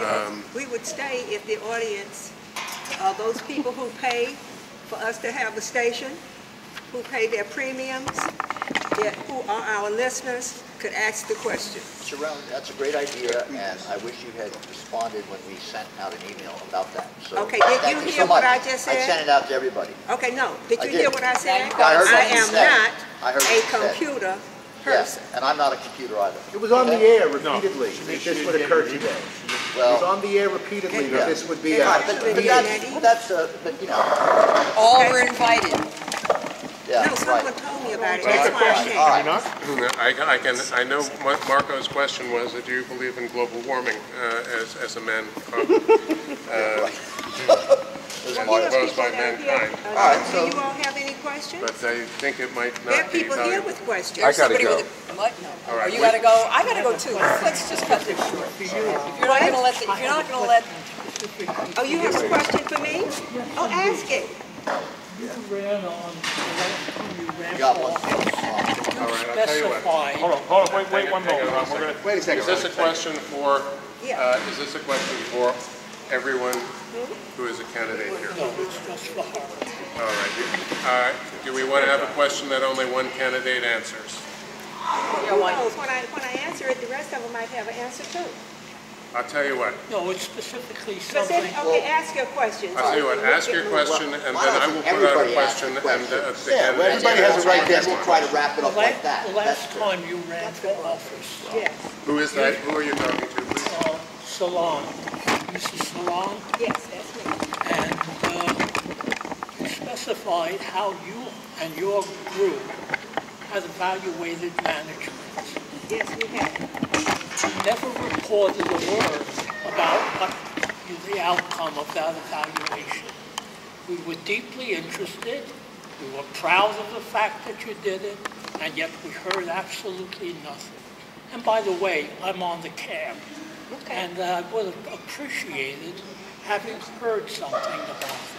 Um, We would stay if the audience, uh, those people who pay for us to have the station, who pay their premiums, that, who are our listeners, could ask the question. Sharon, that's a great idea, and I wish you had responded when we sent out an email about that. So Okay, did thank you so hear what much. I just said? I sent it out to everybody. Okay, no, did I you did. hear what I said? I heard what you am said. not I heard what a you said. computer Yeah, and I'm not a computer either. It was on the air repeatedly, that this would occur today. It was on the air repeatedly yeah. that this would be Right, a... but, but that's, that's, uh, but, you know, All were invited. yeah, No, right. someone told me about it, Well, that's why I question- came. All right. I I can, I know Mar- Marco's question was, do you believe in global warming uh, as as a man uh, There's Well, Mark. here's Proposed by people down here. mankind. Uh, All right, Do you all have any questions? But I think it might There are not be people here valuable. with questions. There's gotta somebody go. with a, what? No. All Oh, right, you gotta go, I gotta go too. Let's just cut this short. If you're not gonna let, the- if you're not gonna let, Oh, you have a question for me? Oh, ask it. You ran on, the last time you ran Got for one. office, All right, I'll tell you what. specified Hold on, hold on, wait, wait Hang one on, hang moment. on We're gonna, Wait a second. Is this a question for, Yeah. uh, is this a question for everyone who is a candidate here? no, it's just for her. All right. Uh, Do we want to have a question that only one candidate answers? Who knows, when I, when I answer it, the rest of them might have an answer too. I'll tell you what. No, it's specifically something, Specific, okay, ask your question. I'll tell you what, ask your question, and then I will put out a Everybody asks question, a and question. uh, the Yeah, candidate. everybody has a right And to then we'll try to wrap it up like last, that. the That's last true. time you ran for office, Yes, Who is that? Who are you talking to, please? uh, Salon, Mrs. Salon, yes, that's me. and uh, specified how you and your group has evaluated management. Yes, we have. You never reported a word about what the outcome of that evaluation. We were deeply interested, we were proud of the fact that you did it, and yet we heard absolutely nothing. And by the way, I'm on the cab, Okay. and I would have appreciated having heard something about that.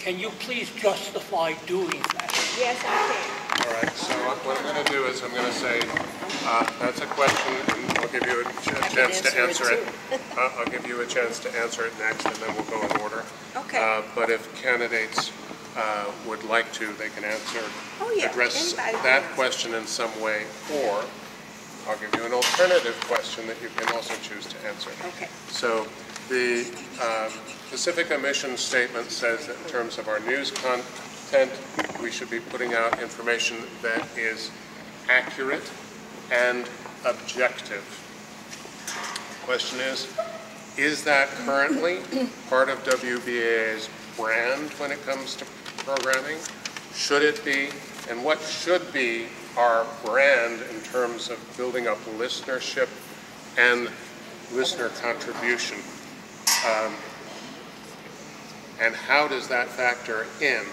Can you please justify doing that? Yes, I can. All right, so what I'm going to do is I'm going to say, uh, that's a question, and I'll give you a ch- can chance to answer it it. Uh, I'll give you a chance to answer it next, and then we'll go in order. Okay. Uh, But if candidates uh, would like to, they can answer, Oh, yeah, address anybody that answer. question in some way, or I'll give you an alternative question that you can also choose to answer. Okay. So the um, Pacifica mission statement says that in terms of our news content, we should be putting out information that is accurate and objective. Question is, is that currently part of WBA's brand when it comes to programming? should it be? And what should be our brand in terms of building up listenership and listener contribution? Um, and how does that factor in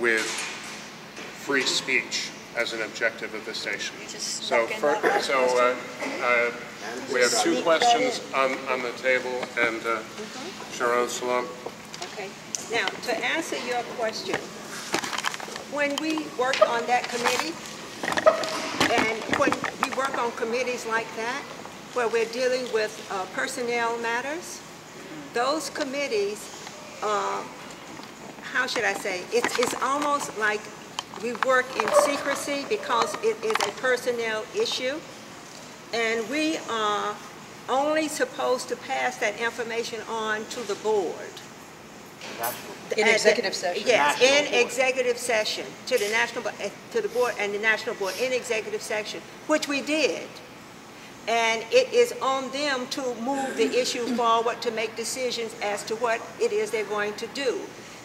with free speech as an objective of the station? So, for, so uh, uh, we have two questions on, on the table, and uh, Sharon Salam. Okay. Now, to answer your question, when we work on that committee, and when we work on committees like that, where we're dealing with uh, personnel matters, those committees, uh, how should I say, it's, it's almost like we work in secrecy because it is a personnel issue. And we are only supposed to pass that information on to the board. In At the- executive session? Yes, National in board. executive session, to the national, eh, to the board and the national board, in executive session, which we did. And it is on them to move the issue forward, to make decisions as to what it is they're going to do.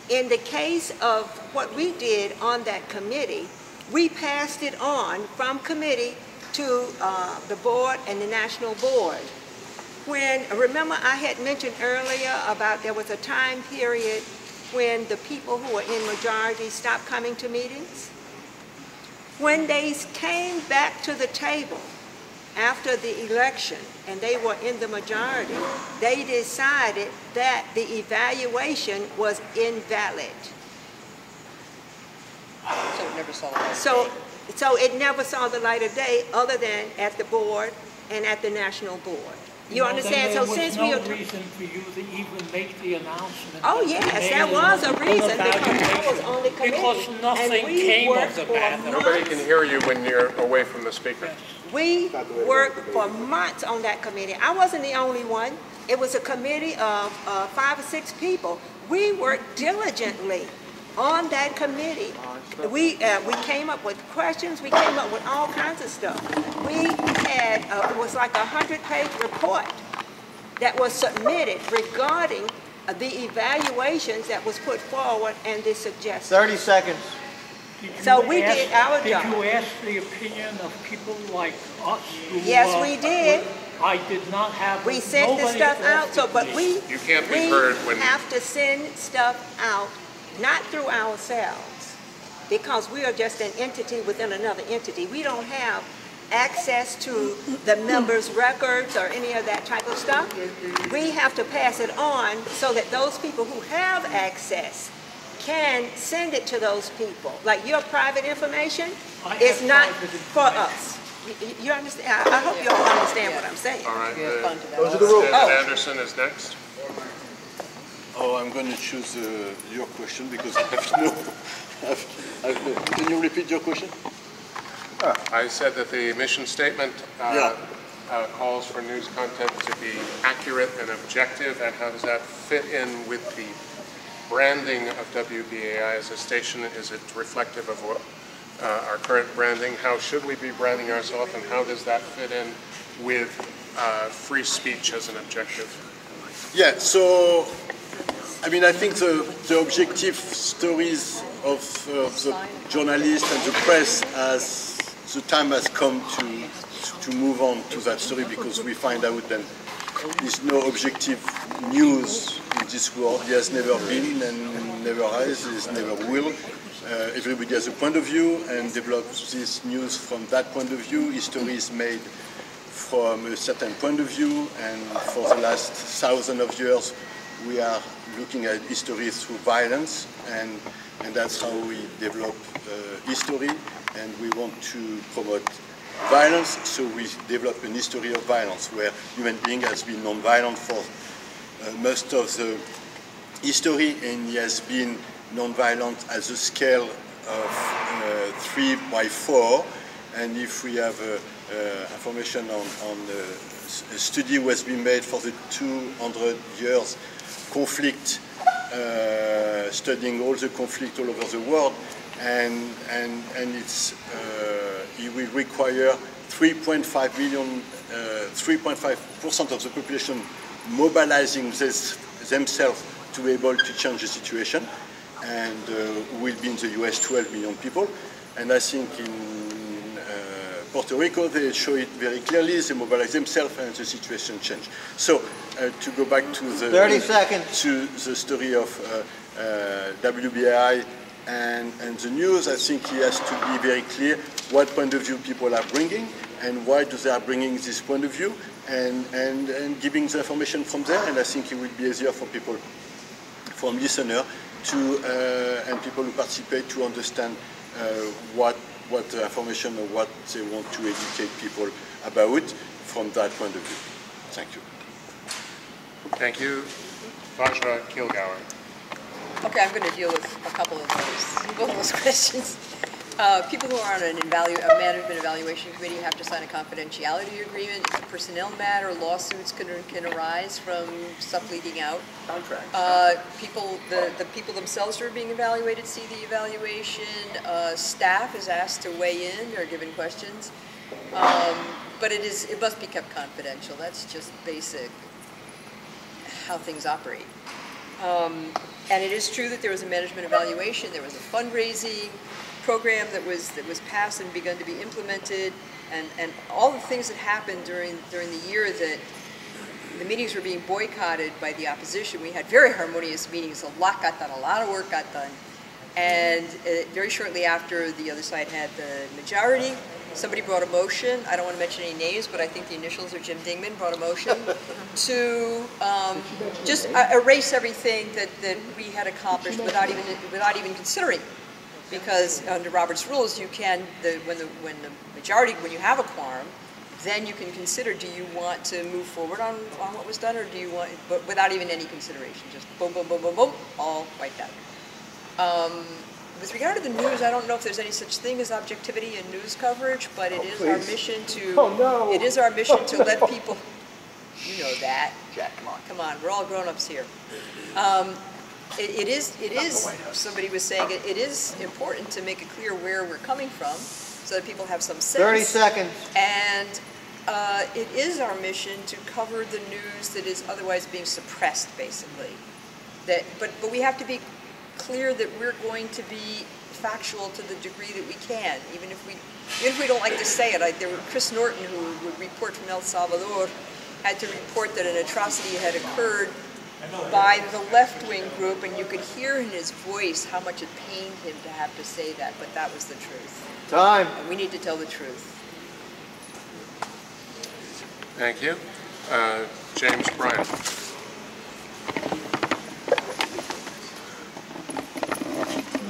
In the case of what we did on that committee, we passed it on from committee to uh, the board and the national board. When, remember I had mentioned earlier about there was a time period when the people who were in majority stopped coming to meetings? When they came back to the table after the election and they were in the majority, they decided that the evaluation was invalid. So it never saw the light of So, day. so it never saw the light of day other than at the board and at the national board. You know, understand? So then since we There are. was no reason for you to even make the announcement. Oh, yes, made that was a reason, because I was evaluation, on the committee, Because and nothing we came worked of the for matter. Nobody can hear you when you're away from the speaker. We worked for months on that committee. I wasn't the only one. It was a committee of uh, five or six people. We worked diligently on that committee. We, uh, we came up with questions, we came up with all kinds of stuff. We had, uh, it was like a hundred-page report that was submitted regarding the evaluations that was put forward and the suggestions. 30 seconds. Did you So we ask- did our Did job. you ask the opinion of people like us? who, Yes, uh, we did. I did not have. We sent the stuff out, so, but we. You can't be we heard when- have to send stuff out, not through ourselves, because we are just an entity within another entity. We don't have access to the members' records or any of that type of stuff. We have to pass it on so that those people who have access can send it to those people. Like your private information I is not for us. You- You, you understand? I I hope you all understand what I'm saying. All right. Yeah, uh, to that. Those are the rules. David Oh. Anderson is next. Oh, I'm going to choose uh, your question because I have no. I've, I've no. Can you repeat your question? I said that the mission statement uh, Yeah. uh, calls for news content to be accurate and objective, and how does that fit in with the branding of WBAI as a station? Is it reflective of what, uh, our current branding? How should we be branding ourselves, and how does that fit in with uh, free speech as an objective? Yeah, so I mean, I think the, the objective stories of, uh, the journalists and the press as the time has come to, to move on to that story because we find out that there's no objective news in this world. There has never been and never has, there never will. Uh, everybody has a point of view and develops this news from that point of view. History is made from a certain point of view, and for the last thousand of years, we are looking at history through violence, and, and that's how we develop uh, history, and we want to promote violence, so we develop an history of violence, where human being has been non-violent for uh, most of the history, and he has been non-violent at the scale of uh, three by four. And if we have uh, uh, information on, on uh, a study was been made for the 200 years conflict, uh, studying all the conflict all over the world, and and and it's it will require 3.5 million, uh, 3.5 percent of the population mobilizing this, themselves to be able to change the situation. and uh, will be in the US 12 million people. And I think in uh, Puerto Rico, they show it very clearly. They mobilize themselves and the situation changed. So uh, to go back to the 30 seconds. to the story of uh, uh, WBAI and, and the news, I think he has to be very clear what point of view people are bringing and why do they are bringing this point of view and, and, and giving the information from there. And I think it will be easier for people, from listener, to uh, and people who participate to understand uh, what what the information or what they want to educate people about from that point of view. Thank you. Thank you. Roger Kilgour. Okay, I'm going to deal with a couple of those, both of those questions. Uh, people who are on an evalu- a management evaluation committee have to sign a confidentiality agreement. It's a personnel matter. Lawsuits can, can arise from stuff leaking out. Contract. Uh, people, the, the people themselves who are being evaluated see the evaluation. Uh, staff is asked to weigh in or given questions. Um, but it is, it must be kept confidential. That's just basic how things operate. Um, and it is true that there was a management evaluation, there was a fundraising program that was that was passed and begun to be implemented, and, and all the things that happened during during the year that the meetings were being boycotted by the opposition. We had very harmonious meetings. A lot got done. A lot of work got done. And uh, very shortly after the other side had the majority, somebody brought a motion. I don't want to mention any names, but I think the initials are Jim Dingman brought a motion to um, just erase everything that, that we had accomplished without even without even considering. Because under Robert's rules, you can the, when the when the majority when you have a quorum, then you can consider, do you want to move forward on, on what was done, or do you want, but without even any consideration, just boom, boom, boom, boom, boom, all wiped out. Um, with regard to the news, I don't know if there's any such thing as objectivity in news coverage, but it is our mission to, Oh, no. it is our mission to let people, you know that. Jack, come on. Come on, we're all grown-ups here. Um, it, it is, it is, somebody was saying, it, it is important to make it clear where we're coming from, so that people have some sense. 30 seconds. And uh, it is our mission to cover the news that is otherwise being suppressed, basically. That, but, but we have to be clear that we're going to be factual to the degree that we can, even if we, even if we don't like to say it. Like there were Chris Norton, who would report from El Salvador, had to report that an atrocity had occurred by the left-wing group, and you could hear in his voice how much it pained him to have to say that, but that was the truth. Time. And we need to tell the truth. Thank you. Uh, James Bryan.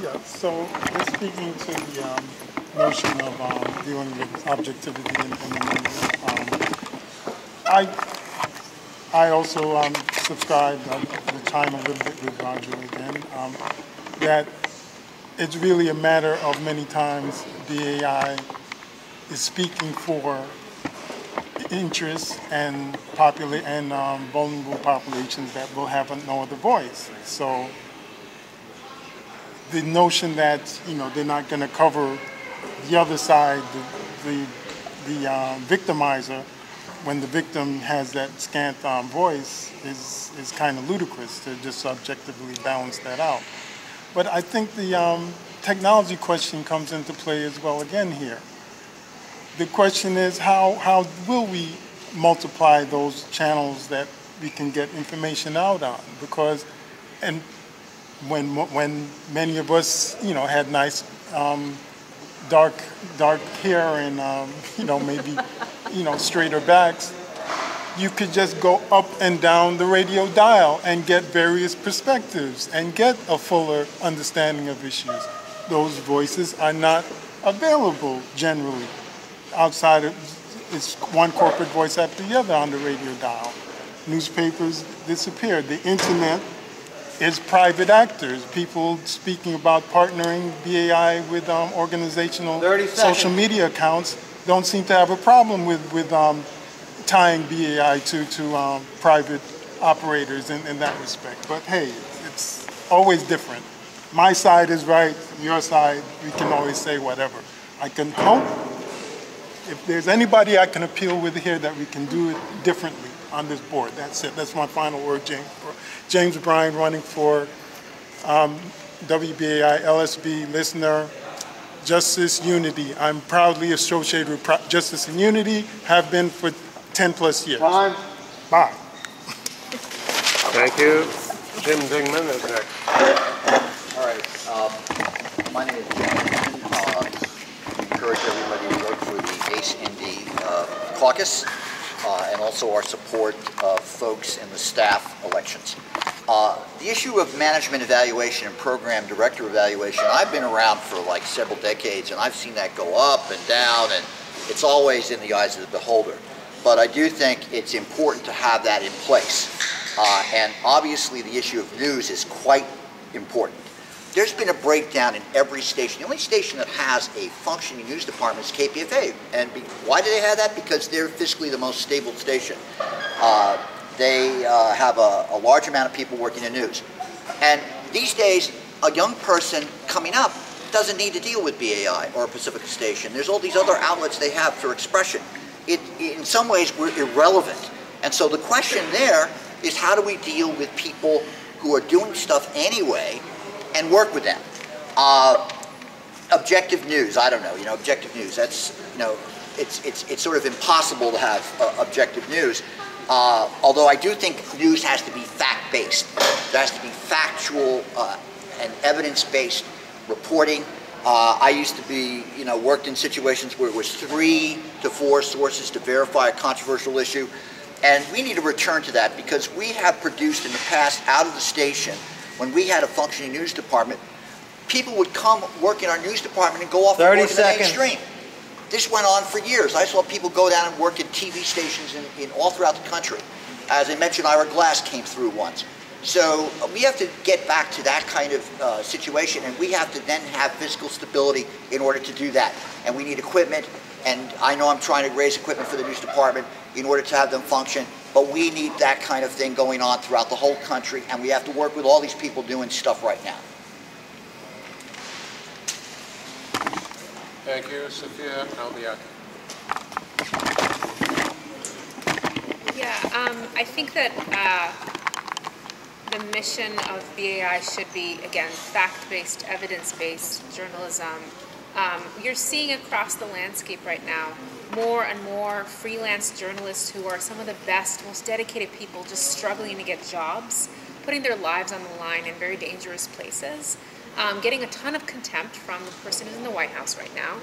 Yeah, so just speaking to the um, notion of um, dealing with objectivity in, in um, I I also um, subscribe uh, the time a little bit with Roger again um, that it's really a matter of many times BAI is speaking for interests and popula- and um, vulnerable populations that will have no other voice. So the notion that you know they're not going to cover the other side, the the, the um, victimizer, when the victim has that scant um, voice, is is kind of ludicrous to just subjectively balance that out. But I think the um, technology question comes into play as well again here. The question is how how will we multiply those channels that we can get information out on? Because and when when many of us, you know, had nice um, dark dark hair and um, you know maybe you know straighter backs, you could just go up and down the radio dial and get various perspectives and get a fuller understanding of issues. Those voices are not available generally outside of it's one corporate voice after the other on the radio dial. Newspapers disappeared. The internet is private actors, people speaking about partnering BAI with um, organizational social media accounts don't seem to have a problem with, with um, tying BAI to, to um, private operators in, in that respect. But hey, it's always different. My side is right, your side, we can always say whatever. I can hope if there's anybody I can appeal with here that we can do it differently on this board. That's it. That's my final word, James. James Bryan running for um, WBAI LSB listener, Justice Unity. I'm proudly associated with Pro- Justice and Unity, have been for 10 plus years. Time. Bye. Thank you. Jim Dingman is next. All right, um, my name is Jim Hinton. Uh, Encourage everybody to vote for the ACE Indy uh, caucus and also our support of folks in the staff elections. Uh, The issue of management evaluation and program director evaluation, I've been around for like several decades and I've seen that go up and down and it's always in the eyes of the beholder. But I do think it's important to have that in place. Uh, And obviously, the issue of news is quite important. There's been a breakdown in every station. The only station that has a functioning news department is KPFA. And be- why do they have that? Because they're fiscally the most stable station. Uh, They uh, have a a large amount of people working in news. And these days, a young person coming up doesn't need to deal with BAI or Pacifica Station. There's all these other outlets they have for expression. It, in some ways, we're irrelevant. And so the question there is how do we deal with people who are doing stuff anyway and work with them? Uh, objective news, I don't know, you know, objective news, that's, you know, it's, it's, it's sort of impossible to have uh, objective news. Uh, although I do think news has to be fact-based. There has to be factual uh, and evidence-based reporting. Uh, I used to be, you know, worked in situations where it was three to four sources to verify a controversial issue. And we need to return to that because we have produced in the past out of the station, when we had a functioning news department, people would come work in our news department and go off and 30 work in the mainstream. This went on for years. I saw people go down and work in TV stations in, in all throughout the country. As I mentioned, Ira Glass came through once. So uh, we have to get back to that kind of uh, situation, and we have to then have fiscal stability in order to do that. And we need equipment, and I know I'm trying to raise equipment for the news department in order to have them function, but we need that kind of thing going on throughout the whole country, and we have to work with all these people doing stuff right now. Thank you, Sophia I'll be Albiaki. Yeah, um, I think that, uh, the mission of BAI should be, again, fact-based, evidence-based journalism. Um, you're seeing across the landscape right now, more and more freelance journalists who are some of the best, most dedicated people just struggling to get jobs, putting their lives on the line in very dangerous places, um, getting a ton of contempt from the person who's in the White House right now.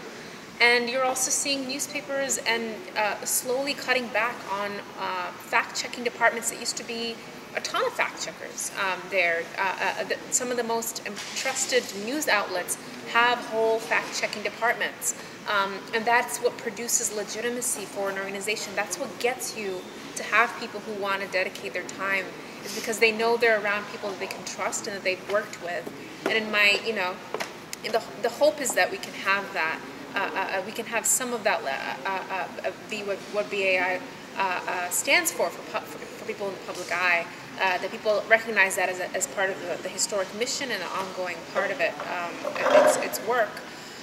And you're also seeing newspapers and uh, slowly cutting back on uh, fact-checking departments that used to be a ton of fact checkers um, there. Uh, uh, the, some of the most trusted news outlets have whole fact-checking departments. Um, and that's what produces legitimacy for an organization. That's what gets you to have people who want to dedicate their time is because they know they're around people that they can trust and that they've worked with. And in my, you know, the, the hope is that we can have that. Uh, uh, uh, we can have some of that uh, uh, uh, be what, what BAI stands for for, for for people in the public eye. That people recognize that as, a, as part of the, the historic mission and an ongoing part of it, um, its, its work.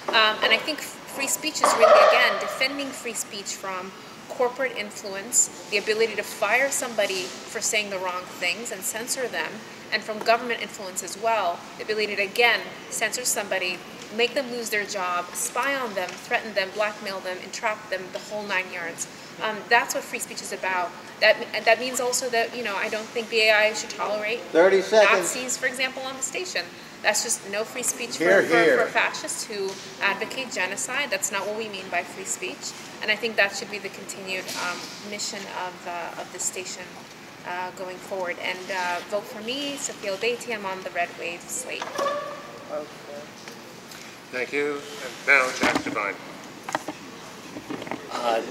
Um, and I think free speech is really, again, defending free speech from corporate influence, the ability to fire somebody for saying the wrong things and censor them, and from government influence as well, the ability to, again, censor somebody, make them lose their job, spy on them, threaten them, blackmail them, entrap them, the whole nine yards. Um, that's what free speech is about. That, that means also that, you know, I don't think BAI should tolerate 30 seconds. Nazis, for example, on the station. That's just no free speech for, Here, for, here. for fascists who advocate genocide. That's not what we mean by free speech. And I think that should be the continued um, mission of, uh, of the station uh, going forward. And uh, vote for me, Sophia Beatty. I'm on the Red Wave slate. Thank you. And now Jack Devine. Uh,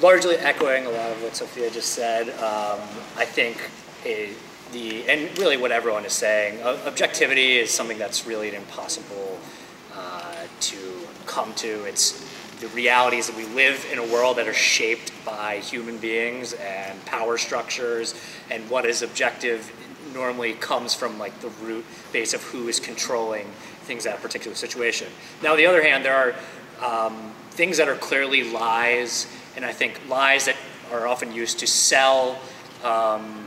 largely echoing a lot of what Sophia just said. Um, I think a, the and really what everyone is saying. Objectivity is something that's really impossible uh, to come to. It's the reality is that we live in a world that are shaped by human beings and power structures, and what is objective normally comes from like the root base of who is controlling things at a particular situation. Now, on the other hand, there are um, things that are clearly lies, and I think lies that are often used to sell um,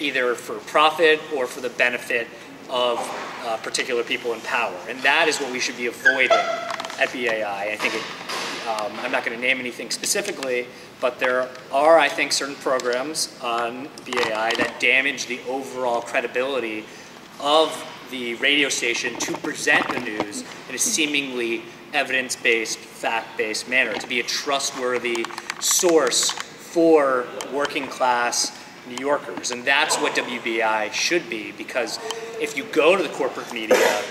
either for profit or for the benefit of uh, particular people in power. And that is what we should be avoiding at BAI. I think it, um, I'm not going to name anything specifically, but there are, I think, certain programs on BAI that damage the overall credibility of the radio station to present the news in a seemingly evidence-based, fact-based manner, to be a trustworthy source for working class New Yorkers. And that's what WBI should be, because if you go to the corporate media,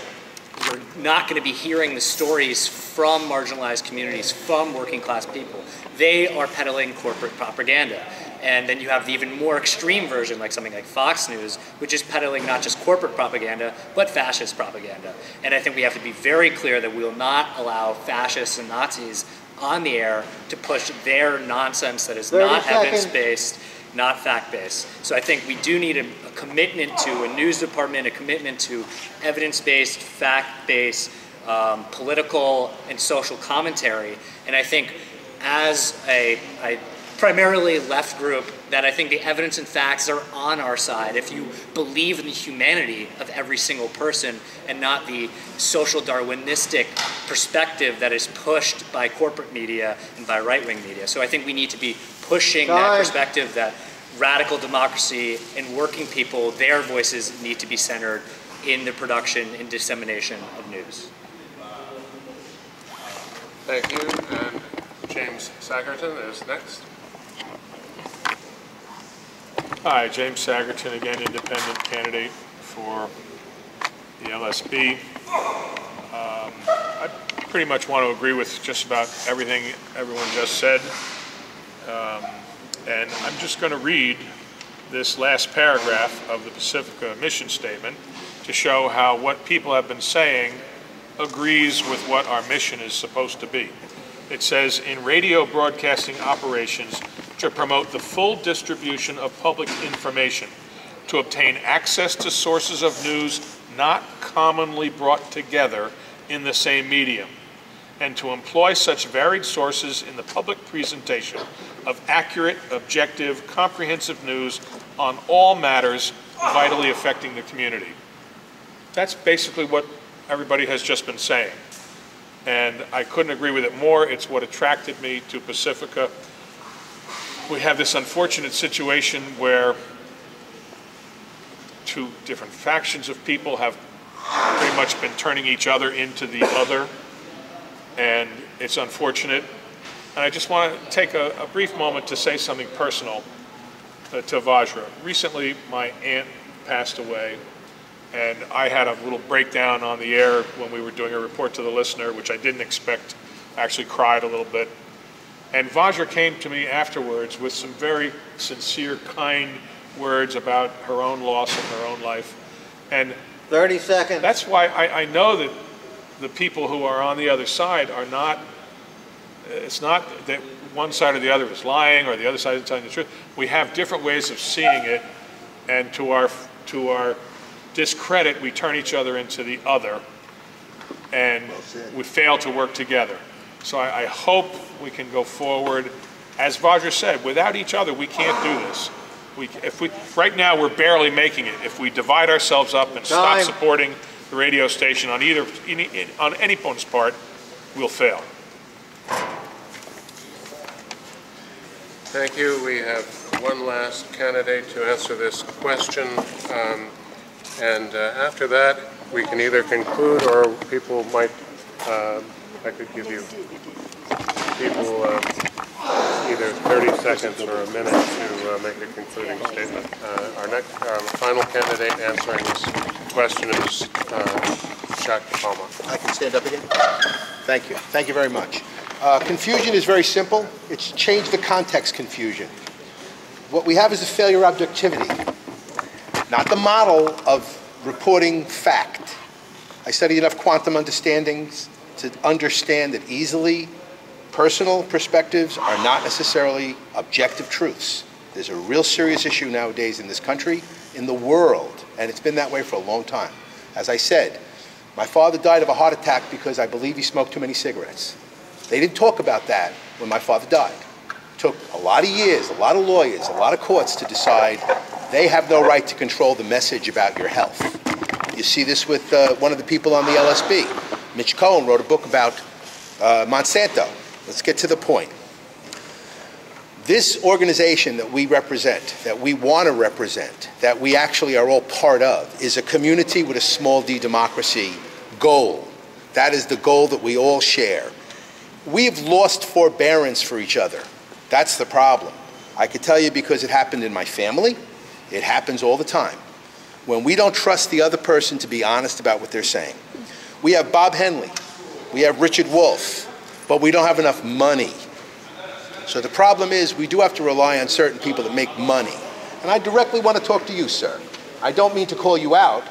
you're not going to be hearing the stories from marginalized communities, from working class people. They are peddling corporate propaganda. And then you have the even more extreme version, like something like Fox News, which is peddling not just corporate propaganda, but fascist propaganda. And I think we have to be very clear that we will not allow fascists and Nazis on the air to push their nonsense that is not seconds. evidence-based, not fact-based. So I think we do need a, a commitment to a news department, a commitment to evidence-based, fact-based, um, political and social commentary. And I think as a, a primarily left group that I think the evidence and facts are on our side. If you believe in the humanity of every single person and not the social Darwinistic perspective that is pushed by corporate media and by right-wing media. So I think we need to be pushing that perspective that radical democracy and working people, their voices need to be centered in the production and dissemination of news. Thank you. And James Sagerton is next. Hi, James Sagerton, again, independent candidate for the LSB. Um, I pretty much want to agree with just about everything everyone just said. Um, And I'm just going to read this last paragraph of the Pacifica mission statement to show how what people have been saying agrees with what our mission is supposed to be. It says, in radio broadcasting operations to promote the full distribution of public information, to obtain access to sources of news not commonly brought together in the same medium, and to employ such varied sources in the public presentation of accurate, objective, comprehensive news on all matters vitally affecting the community. That's basically what everybody has just been saying. And I couldn't agree with it more. It's what attracted me to Pacifica. We have this unfortunate situation where two different factions of people have pretty much been turning each other into the other. And it's unfortunate. And I just want to take a, a brief moment to say something personal uh, to Vajra. Recently, my aunt passed away, and I had a little breakdown on the air when we were doing a report to the listener, which I didn't expect. I actually cried a little bit. And Vajra came to me afterwards with some very sincere, kind words about her own loss and her own life. And 30 seconds. that's why I, I know that the people who are on the other side are not, it's not that one side or the other is lying or the other side is telling the truth. We have different ways of seeing it, and to our, to our discredit, we turn each other into the other, and we fail to work together. So I, I hope we can go forward. As Vajra said, without each other, we can't do this. We, if we, right now, we're barely making it. If we divide ourselves up and stop supporting the radio station on either, on anyone's part, we'll fail. Thank you. We have one last candidate to answer this question. Um, And uh, after that, we can either conclude or people might, uh, I could give you people uh, either 30 seconds or a minute to uh, make a concluding statement. Uh, Our next, our final candidate answering this question is uh, Jack Palma. I can stand up again? Thank you. Thank you very much. Uh, Confusion is very simple. It's change the context confusion. What we have is a failure of objectivity, not the model of reporting fact. I studied enough quantum understandings to understand that easily personal perspectives are not necessarily objective truths. There's a real serious issue nowadays in this country, in the world, and it's been that way for a long time. As I said, my father died of a heart attack because I believe he smoked too many cigarettes. They didn't talk about that when my father died. It Took a lot of years, a lot of lawyers, a lot of courts to decide they have no right to control the message about your health. You see this with uh, one of the people on the LSB. Mitch Cohen wrote a book about uh, Monsanto. Let's get to the point. This organization that we represent, that we want to represent, that we actually are all part of, is a community with a small d democracy goal. That is the goal that we all share. We've lost forbearance for each other. That's the problem. I could tell you because it happened in my family. It happens all the time. When we don't trust the other person to be honest about what they're saying. We have Bob Henley. We have Richard Wolff. But we don't have enough money. So the problem is we do have to rely on certain people that make money. And I directly want to talk to you, sir. I don't mean to call you out,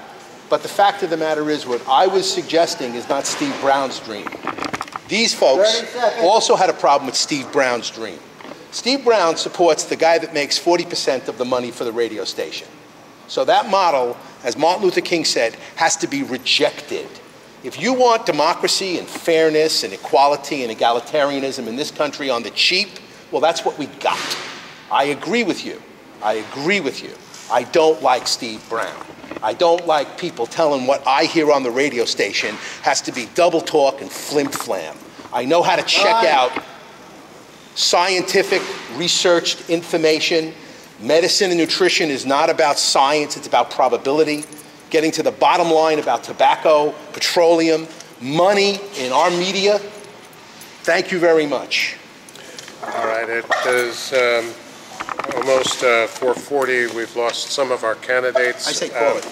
but the fact of the matter is what I was suggesting is not Steve Brown's dream. These folks also had a problem with Steve Brown's dream. Steve Brown supports the guy that makes 40% of the money for the radio station. So that model, as Martin Luther King said, has to be rejected. If you want democracy and fairness and equality and egalitarianism in this country on the cheap, well, that's what we got. I agree with you. I agree with you. I don't like Steve Brown. I don't like people telling what I hear on the radio station has to be double talk and flim flam. I know how to check out scientific, researched information. Medicine and nutrition is not about science, it's about probability. Getting to the bottom line about tobacco, petroleum, money in our media. Thank you very much. All right, it is um, almost uh, 4:40. We've lost some of our candidates. I say call Um, it.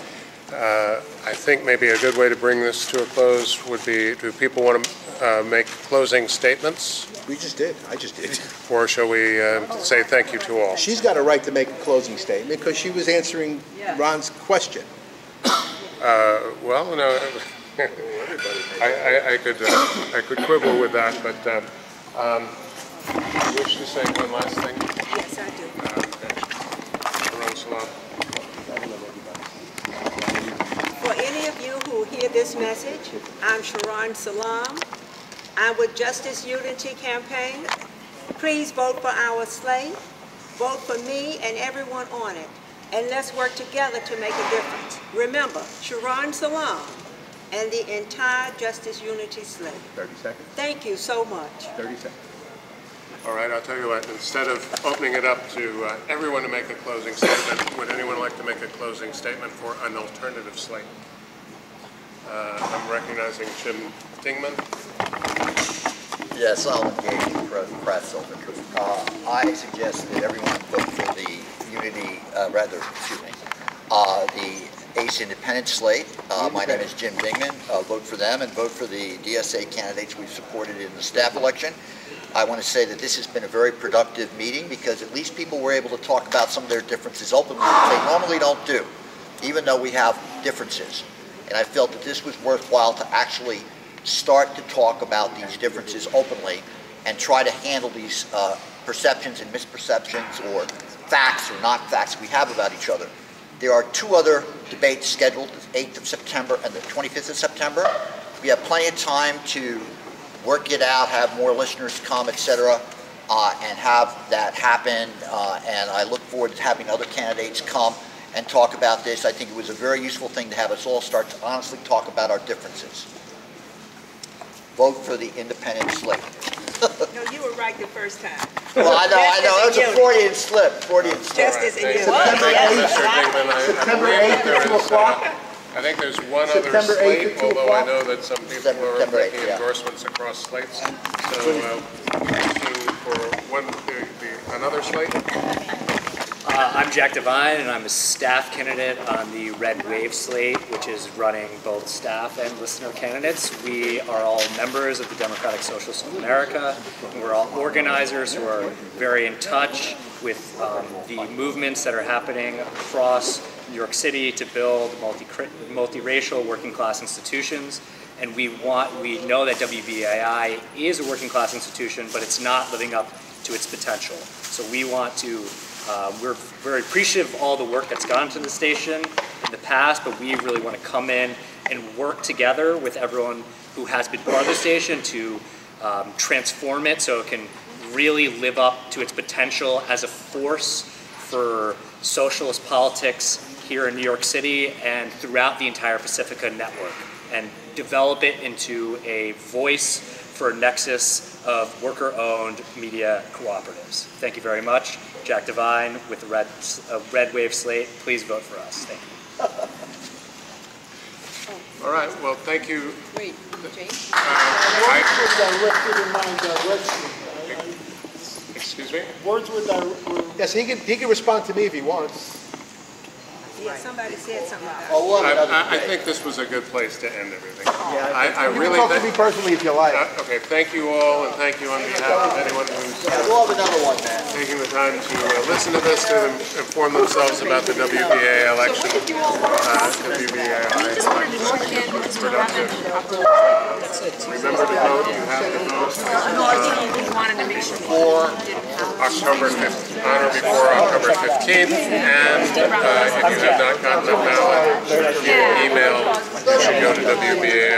uh, I think maybe a good way to bring this to a close would be, do people want to make closing statements? We just did. I just did. Or shall we uh, say thank you to all? She's got a right to make a closing statement because she was answering Ron's question. Uh, Well, no, I, I- I could, uh, I could quibble with that, but um, um, you wish to say one last thing? Yes, I do. Uh, Sharon Salam? For any of you who hear this message, I'm Sharon Salam. I'm with Justice Unity Campaign. Please vote for our slate. Vote for me and everyone on it. And let's work together to make a difference. Remember, Sharon Salam and the entire Justice Unity slate. 30 seconds. Thank you so much. 30 seconds. All right, I'll tell you what, instead of opening it up to uh, everyone to make a closing statement, would anyone like to make a closing statement for an alternative slate? Uh, I'm recognizing Jim Dingman. Yes, I'll engage the pre- press on it. Uh, I suggest that everyone vote for the Unity, uh, rather, excuse me, uh, the ACE Independent slate. Uh, My name is Jim Dingman. Uh, Vote for them and vote for the DSA candidates we've supported in the staff election. I want to say that this has been a very productive meeting because at least people were able to talk about some of their differences openly, which they normally don't do, even though we have differences. And I felt that this was worthwhile to actually start to talk about these differences openly and try to handle these uh, perceptions and misperceptions or facts or not facts we have about each other. There are two other debates scheduled, the 8th of September and the 25th of September. We have plenty of time to work it out, have more listeners come, et cetera, uh, and have that happen. Uh, and I look forward to having other candidates come and talk about this. I think it was a very useful thing to have us all start to honestly talk about our differences. Vote for the independent slate. No, you were right the first time. Well, I know, I know, it was a Justice and Freudian slip, Freudian slip. Justice and Thank unity. you. Yes, Mr. exactly. Dingman. I- I September 8th at 2 there is, uh, o'clock? I think there's one other September 8th slate, at 2 although I know that some people are September 8th, making yeah. endorsements across slates. So, uh, for one, the, the, another slate? Uh, I'm Jack Devine, and I'm a staff candidate on the Red Wave slate, which is running both staff and listener candidates. We are all members of the Democratic Socialists of America, and we're all organizers who are very in touch with um, the movements that are happening across New York City to build multi multiracial working class institutions. And we want, we know that WBAI is a working class institution, but it's not living up to its potential. So we want to uh, we're very appreciative of all the work that's gone into the station in the past, but we really want to come in and work together with everyone who has been part of the station to um, transform it so it can really live up to its potential as a force for socialist politics here in New York City and throughout the entire Pacifica network and develop it into a voice for a nexus of worker-owned media cooperatives. Thank you very much. Jack Devine with the Red, uh, Red Wave Slate. Please vote for us. Thank you. All right, well, thank you. Wait, James? I- Directed in my direction. Excuse me? Words were directed. Yes, he can, he can respond to me if he wants. Yeah, somebody said something about Oh, we'll I, another I- I debate. think this was a good place to end everything. Yeah, I, I You can really talk to think. me personally if you like. Uh, Okay, thank you all, and thank you on behalf of anyone who's Yeah, we'll have another one, man. taking the time to uh, listen to this, to inform themselves about the WBA election. Uh, WBAI. Just wanted to check in as to. Remember to vote, you have to vote No, I think we wanted to make sure. before October 15th, on or before October 15th, and uh, if you have not a ballot, email, you should go to WBAI.